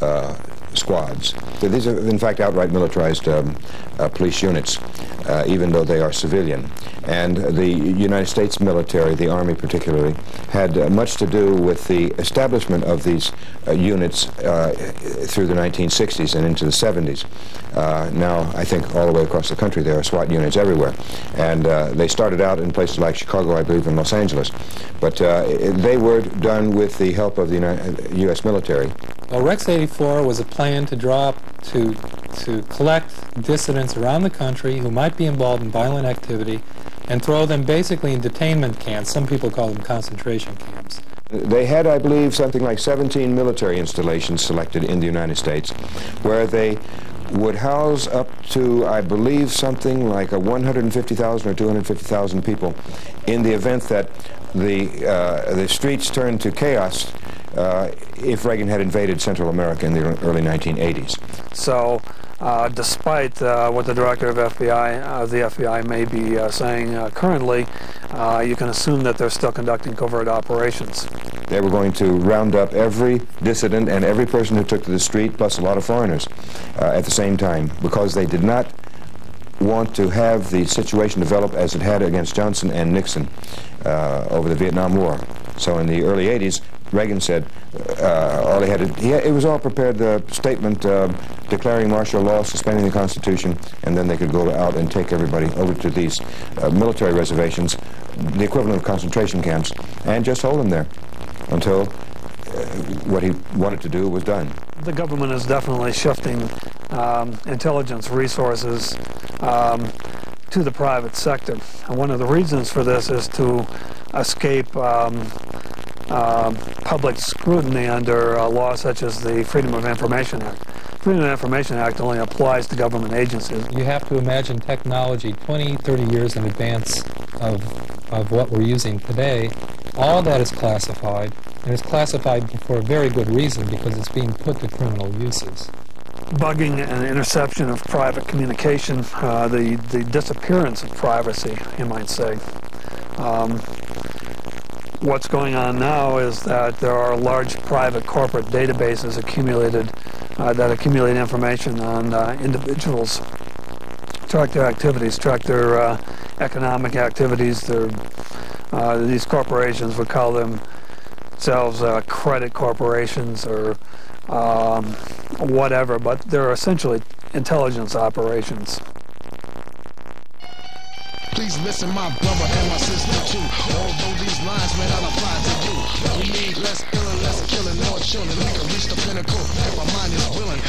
uh, squads. These are, in fact, outright militarized um, uh, police units, uh, even though they are civilian. And the United States military, the Army particularly, had uh, much to do with the establishment of these uh, units uh, through the 1960s and into the 70s. Uh, now, I think all the way across the country there are SWAT units everywhere. And they started out in places like Chicago, I believe, and Los Angeles. But they were done with the help of the U.S. military. Well, Rex 84 was a plan to draw up to, to collect dissidents around the country who might be involved in violent activity and throw them basically in detainment camps. Some people call them concentration camps. They had, I believe, something like 17 military installations selected in the United States where they would house up to, I believe, something like a 150,000 or 250,000 people in the event that the, uh, the streets turned to chaos uh, if Reagan had invaded Central America in the early 1980s. So, uh, despite uh, what the director of FBI, uh, the FBI may be uh, saying uh, currently, you can assume that they're still conducting covert operations. They were going to round up every dissident and every person who took to the street, plus a lot of foreigners, at the same time, because they did not want to have the situation develop as it had against Johnson and Nixon over the Vietnam War. So in the early 80s, Reagan said uh, all he had to, he, it was all prepared, the statement uh, declaring martial law, suspending the Constitution, and then they could go out and take everybody over to these uh, military reservations, the equivalent of concentration camps, and just hold them there until uh, what he wanted to do was done. The government is definitely shifting um, intelligence resources um, to the private sector. And one of the reasons for this is to escape um, um, public scrutiny under a law such as the Freedom of Information Act. Freedom of Information Act only applies to government agencies. You have to imagine technology 20, 30 years in advance of, of what we're using today. All that is classified, and it's classified for a very good reason because it's being put to criminal uses bugging and interception of private communication, uh, the, the disappearance of privacy, you might say. Um, what's going on now is that there are large private corporate databases accumulated uh, that accumulate information on uh, individuals, track their activities, track their uh, economic activities. Their, uh, these corporations would call themselves uh, credit corporations or um, whatever, but they're essentially intelligence operations. Please listen, my brother and my sister too. Although these may not apply to you, we need less less killing, more children. We can reach the pinnacle if our mind is willing.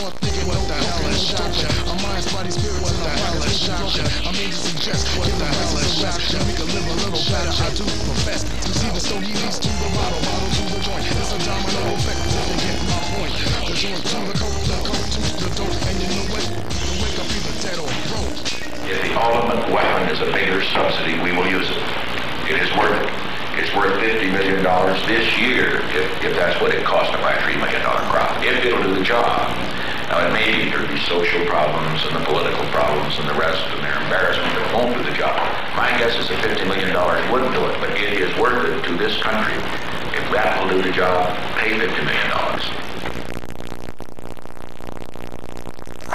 More thinking. What the hell is? Our minds, body, our bodies shock ya. I mean to suggest, what the hell is? We can live a little better. I do profess to see the leads to the bottle, bottle to the joint. It's a domino effect. If you get my point, the joint to the coke, the coke to the dope, and you know what? The wake up either dead or broke. If the ultimate weapon is a bigger subsidy, we will use it. It is worth it. It's worth $50 million this year if, if that's what it costs to buy a $3 million crop, if it'll do the job. Now, it may be there'll be social problems and the political problems and the rest, and their embarrassment that won't do the job. My guess is that $50 million wouldn't do it, but it is worth it to this country. If that will do the job, pay $50 million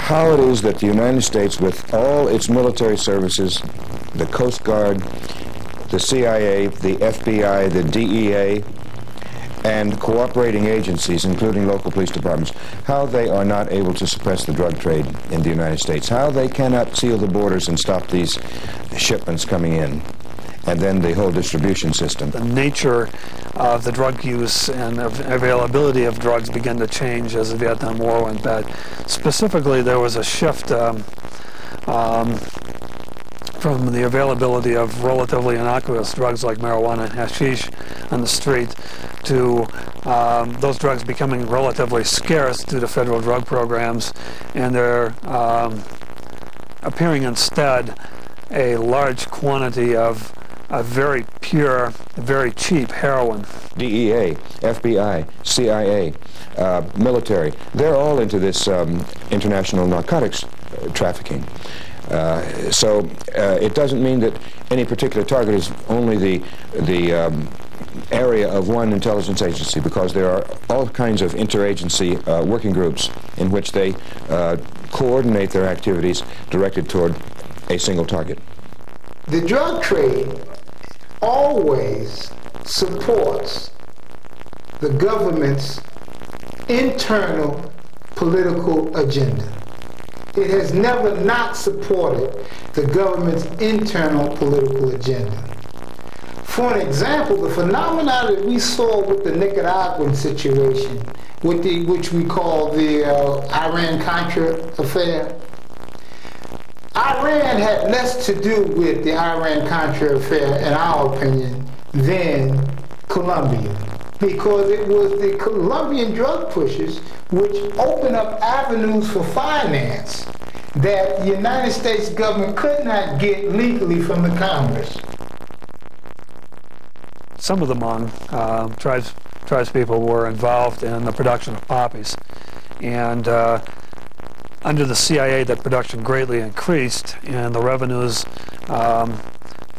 how it is that the United States, with all its military services, the Coast Guard, the CIA, the FBI, the DEA, and cooperating agencies, including local police departments, how they are not able to suppress the drug trade in the United States, how they cannot seal the borders and stop these shipments coming in and then the whole distribution system. The nature of the drug use and availability of drugs began to change as the Vietnam War went bad. Specifically, there was a shift um, um, from the availability of relatively innocuous drugs like marijuana and hashish on the street to um, those drugs becoming relatively scarce due to federal drug programs and they're um, appearing instead a large quantity of a very pure, very cheap heroin. DEA, FBI, CIA, uh, military, they're all into this um, international narcotics uh, trafficking. Uh, so uh, it doesn't mean that any particular target is only the, the um, area of one intelligence agency because there are all kinds of interagency uh, working groups in which they uh, coordinate their activities directed toward a single target. The drug trade always supports the government's internal political agenda. It has never not supported the government's internal political agenda. For an example, the phenomena that we saw with the Nicaraguan situation, with the, which we call the uh, Iran-Contra affair, Iran had less to do with the Iran-Contra affair, in our opinion, than Colombia. Because it was the Colombian drug pushers which opened up avenues for finance that the United States government could not get legally from the Congress. Some of the Hmong uh, tribes, tribes people were involved in the production of poppies. And uh, under the CIA, that production greatly increased, and the revenues um,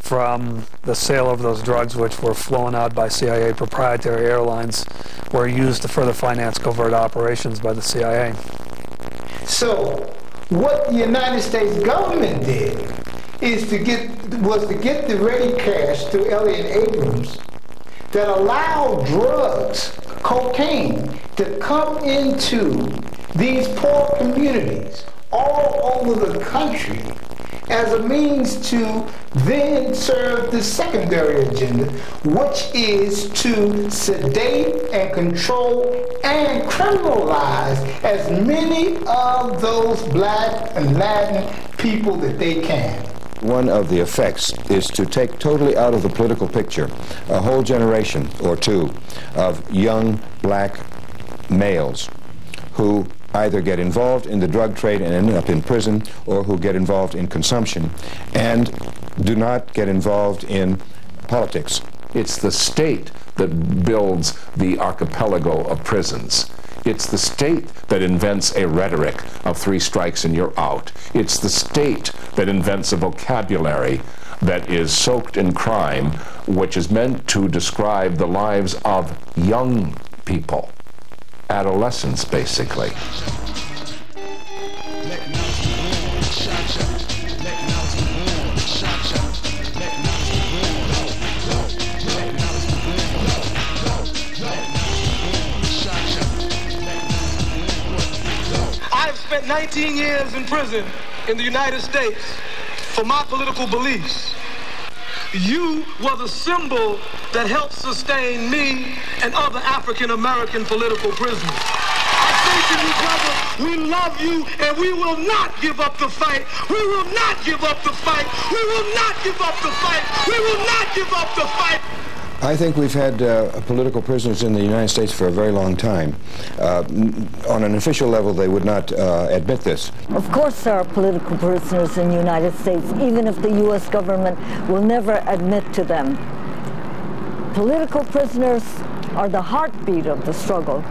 from the sale of those drugs, which were flown out by CIA proprietary airlines, were used to further finance covert operations by the CIA. So, what the United States government did is to get was to get the ready cash through Elliott Abrams that allowed drugs, cocaine, to come into these poor communities all over the country as a means to then serve the secondary agenda, which is to sedate and control and criminalize as many of those black and Latin people that they can. One of the effects is to take totally out of the political picture a whole generation or two of young black males who either get involved in the drug trade and end up in prison or who get involved in consumption and do not get involved in politics. It's the state that builds the archipelago of prisons. It's the state that invents a rhetoric of three strikes and you're out. It's the state that invents a vocabulary that is soaked in crime, which is meant to describe the lives of young people, adolescents basically. I've spent 19 years in prison in the United States for my political beliefs. You were the symbol that helped sustain me and other African American political prisoners. I say to you, brother, we love you and we will not give up the fight. We will not give up the fight. We will not give up the fight. We will not give up the fight. I think we've had uh, political prisoners in the United States for a very long time. Uh, on an official level, they would not uh, admit this. Of course there are political prisoners in the United States, even if the U.S. government will never admit to them. Political prisoners are the heartbeat of the struggle,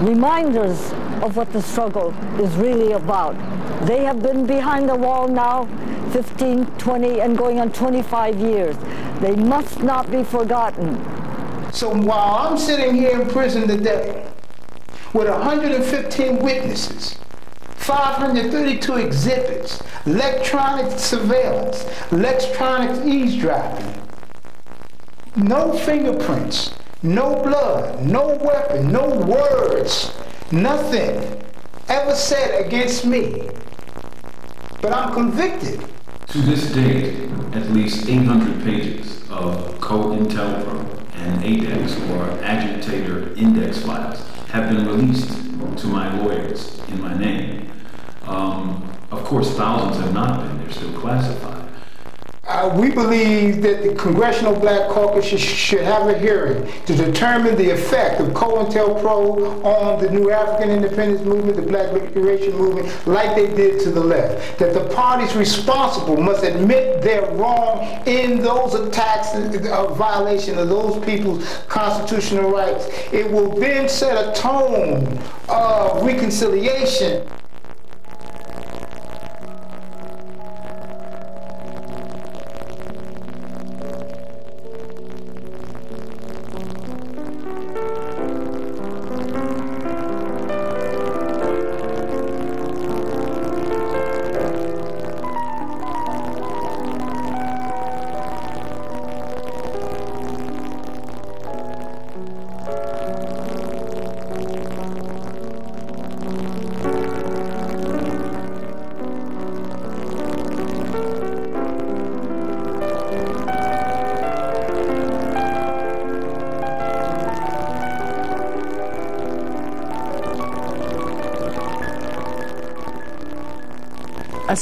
reminders of what the struggle is really about. They have been behind the wall now 15, 20, and going on 25 years. They must not be forgotten. So while I'm sitting here in prison today with 115 witnesses, 532 exhibits, electronic surveillance, electronic eavesdropping, no fingerprints, no blood, no weapon, no words, nothing ever said against me. But I'm convicted. To this date, at least 800 pages of COINTELPRO and ADEX or agitator index files have been released to my lawyers in my name. Um, of course, thousands have not been. They're still classified. Uh, we believe that the Congressional Black Caucus should, should have a hearing to determine the effect of COINTELPRO on the New African Independence Movement, the Black Liberation Movement, like they did to the left. That the parties responsible must admit they're wrong in those attacks of uh, violation of those people's constitutional rights. It will then set a tone of reconciliation.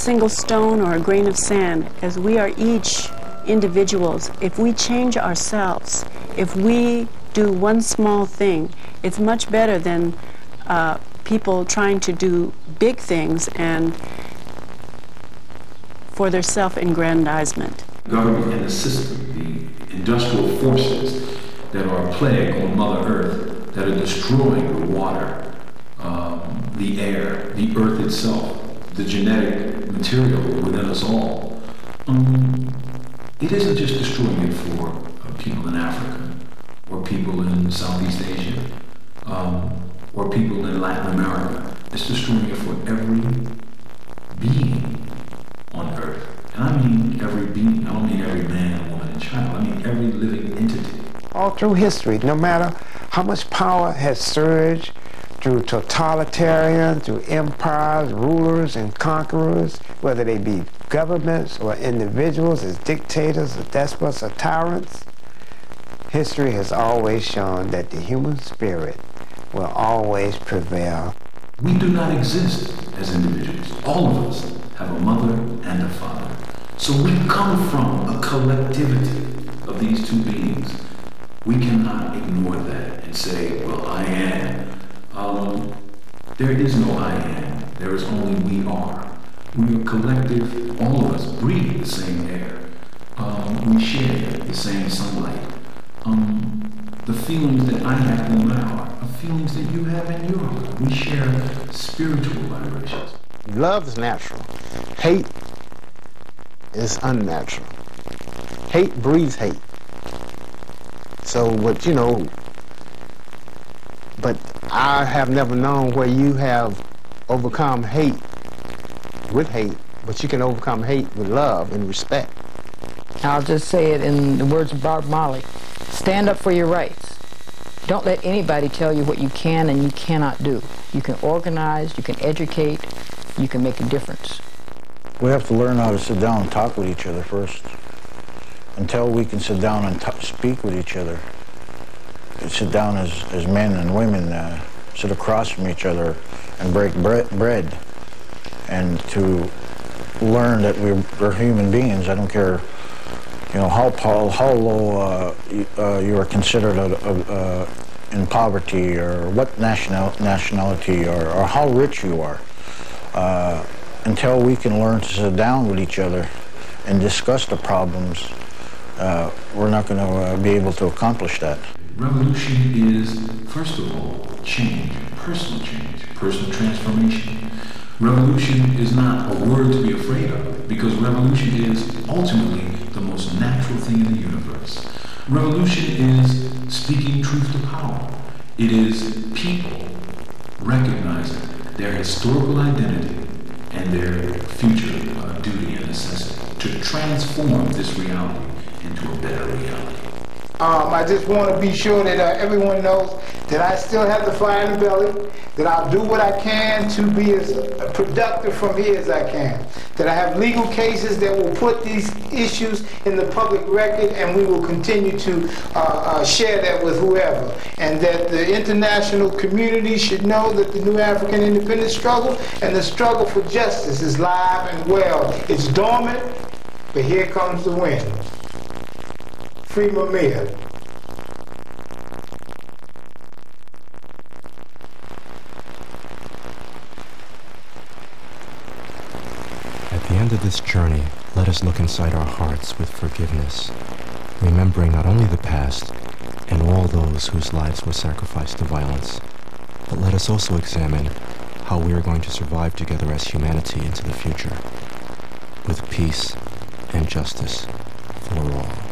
Single stone or a grain of sand, as we are each individuals, if we change ourselves, if we do one small thing, it's much better than uh, people trying to do big things and for their self-aggrandizement. Government and the system, the industrial forces that are a plague on Mother Earth, that are destroying the water, um, the air, the earth itself, the genetic material within us all. Um, it isn't just destroying it for uh, people in Africa or people in Southeast Asia um, or people in Latin America. It's destroying it for every being on earth. And I mean every being. I don't mean every man, woman, and child. I mean every living entity. All through history, no matter how much power has surged through totalitarian, through empires, rulers, and conquerors, whether they be governments or individuals as dictators or despots or tyrants, history has always shown that the human spirit will always prevail. We do not exist as individuals. All of us have a mother and a father. So we come from a collectivity of these two beings. We cannot ignore that and say, well, I am. Um, there is no I am. There is only we are. We are collective. All of us breathe the same air. Um, we share the same sunlight. Um, the feelings that I have in my heart are feelings that you have in your heart. We share spiritual vibrations. Love is natural. Hate is unnatural. Hate breeds hate. So what you know, but I have never known where you have overcome hate with hate, but you can overcome hate with love and respect. I'll just say it in the words of Bob Marley. Stand up for your rights. Don't let anybody tell you what you can and you cannot do. You can organize, you can educate, you can make a difference. We have to learn how to sit down and talk with each other first. Until we can sit down and speak with each other, sit down as, as men and women, uh, sit across from each other and break bre bread, and to learn that we're, we're human beings. I don't care you know, how, how low uh, you, uh, you are considered a, a, uh, in poverty or what national, nationality or, or how rich you are. Uh, until we can learn to sit down with each other and discuss the problems, uh, we're not going to uh, be able to accomplish that. Revolution is, first of all, change, personal change, personal transformation. Revolution is not a word to be afraid of because revolution is ultimately the most natural thing in the universe. Revolution is speaking truth to power. It is people recognizing their historical identity and their future uh, duty and necessity to transform this reality into a better reality. Um, I just want to be sure that uh, everyone knows that I still have the fire in the belly, that I'll do what I can to be as productive from here as I can, that I have legal cases that will put these issues in the public record and we will continue to uh, uh, share that with whoever, and that the international community should know that the New African Independence Struggle and the struggle for justice is live and well. It's dormant, but here comes the wind. Free Mumia. At the end of this journey, let us look inside our hearts with forgiveness, remembering not only the past and all those whose lives were sacrificed to violence, but let us also examine how we are going to survive together as humanity into the future, with peace and justice for all.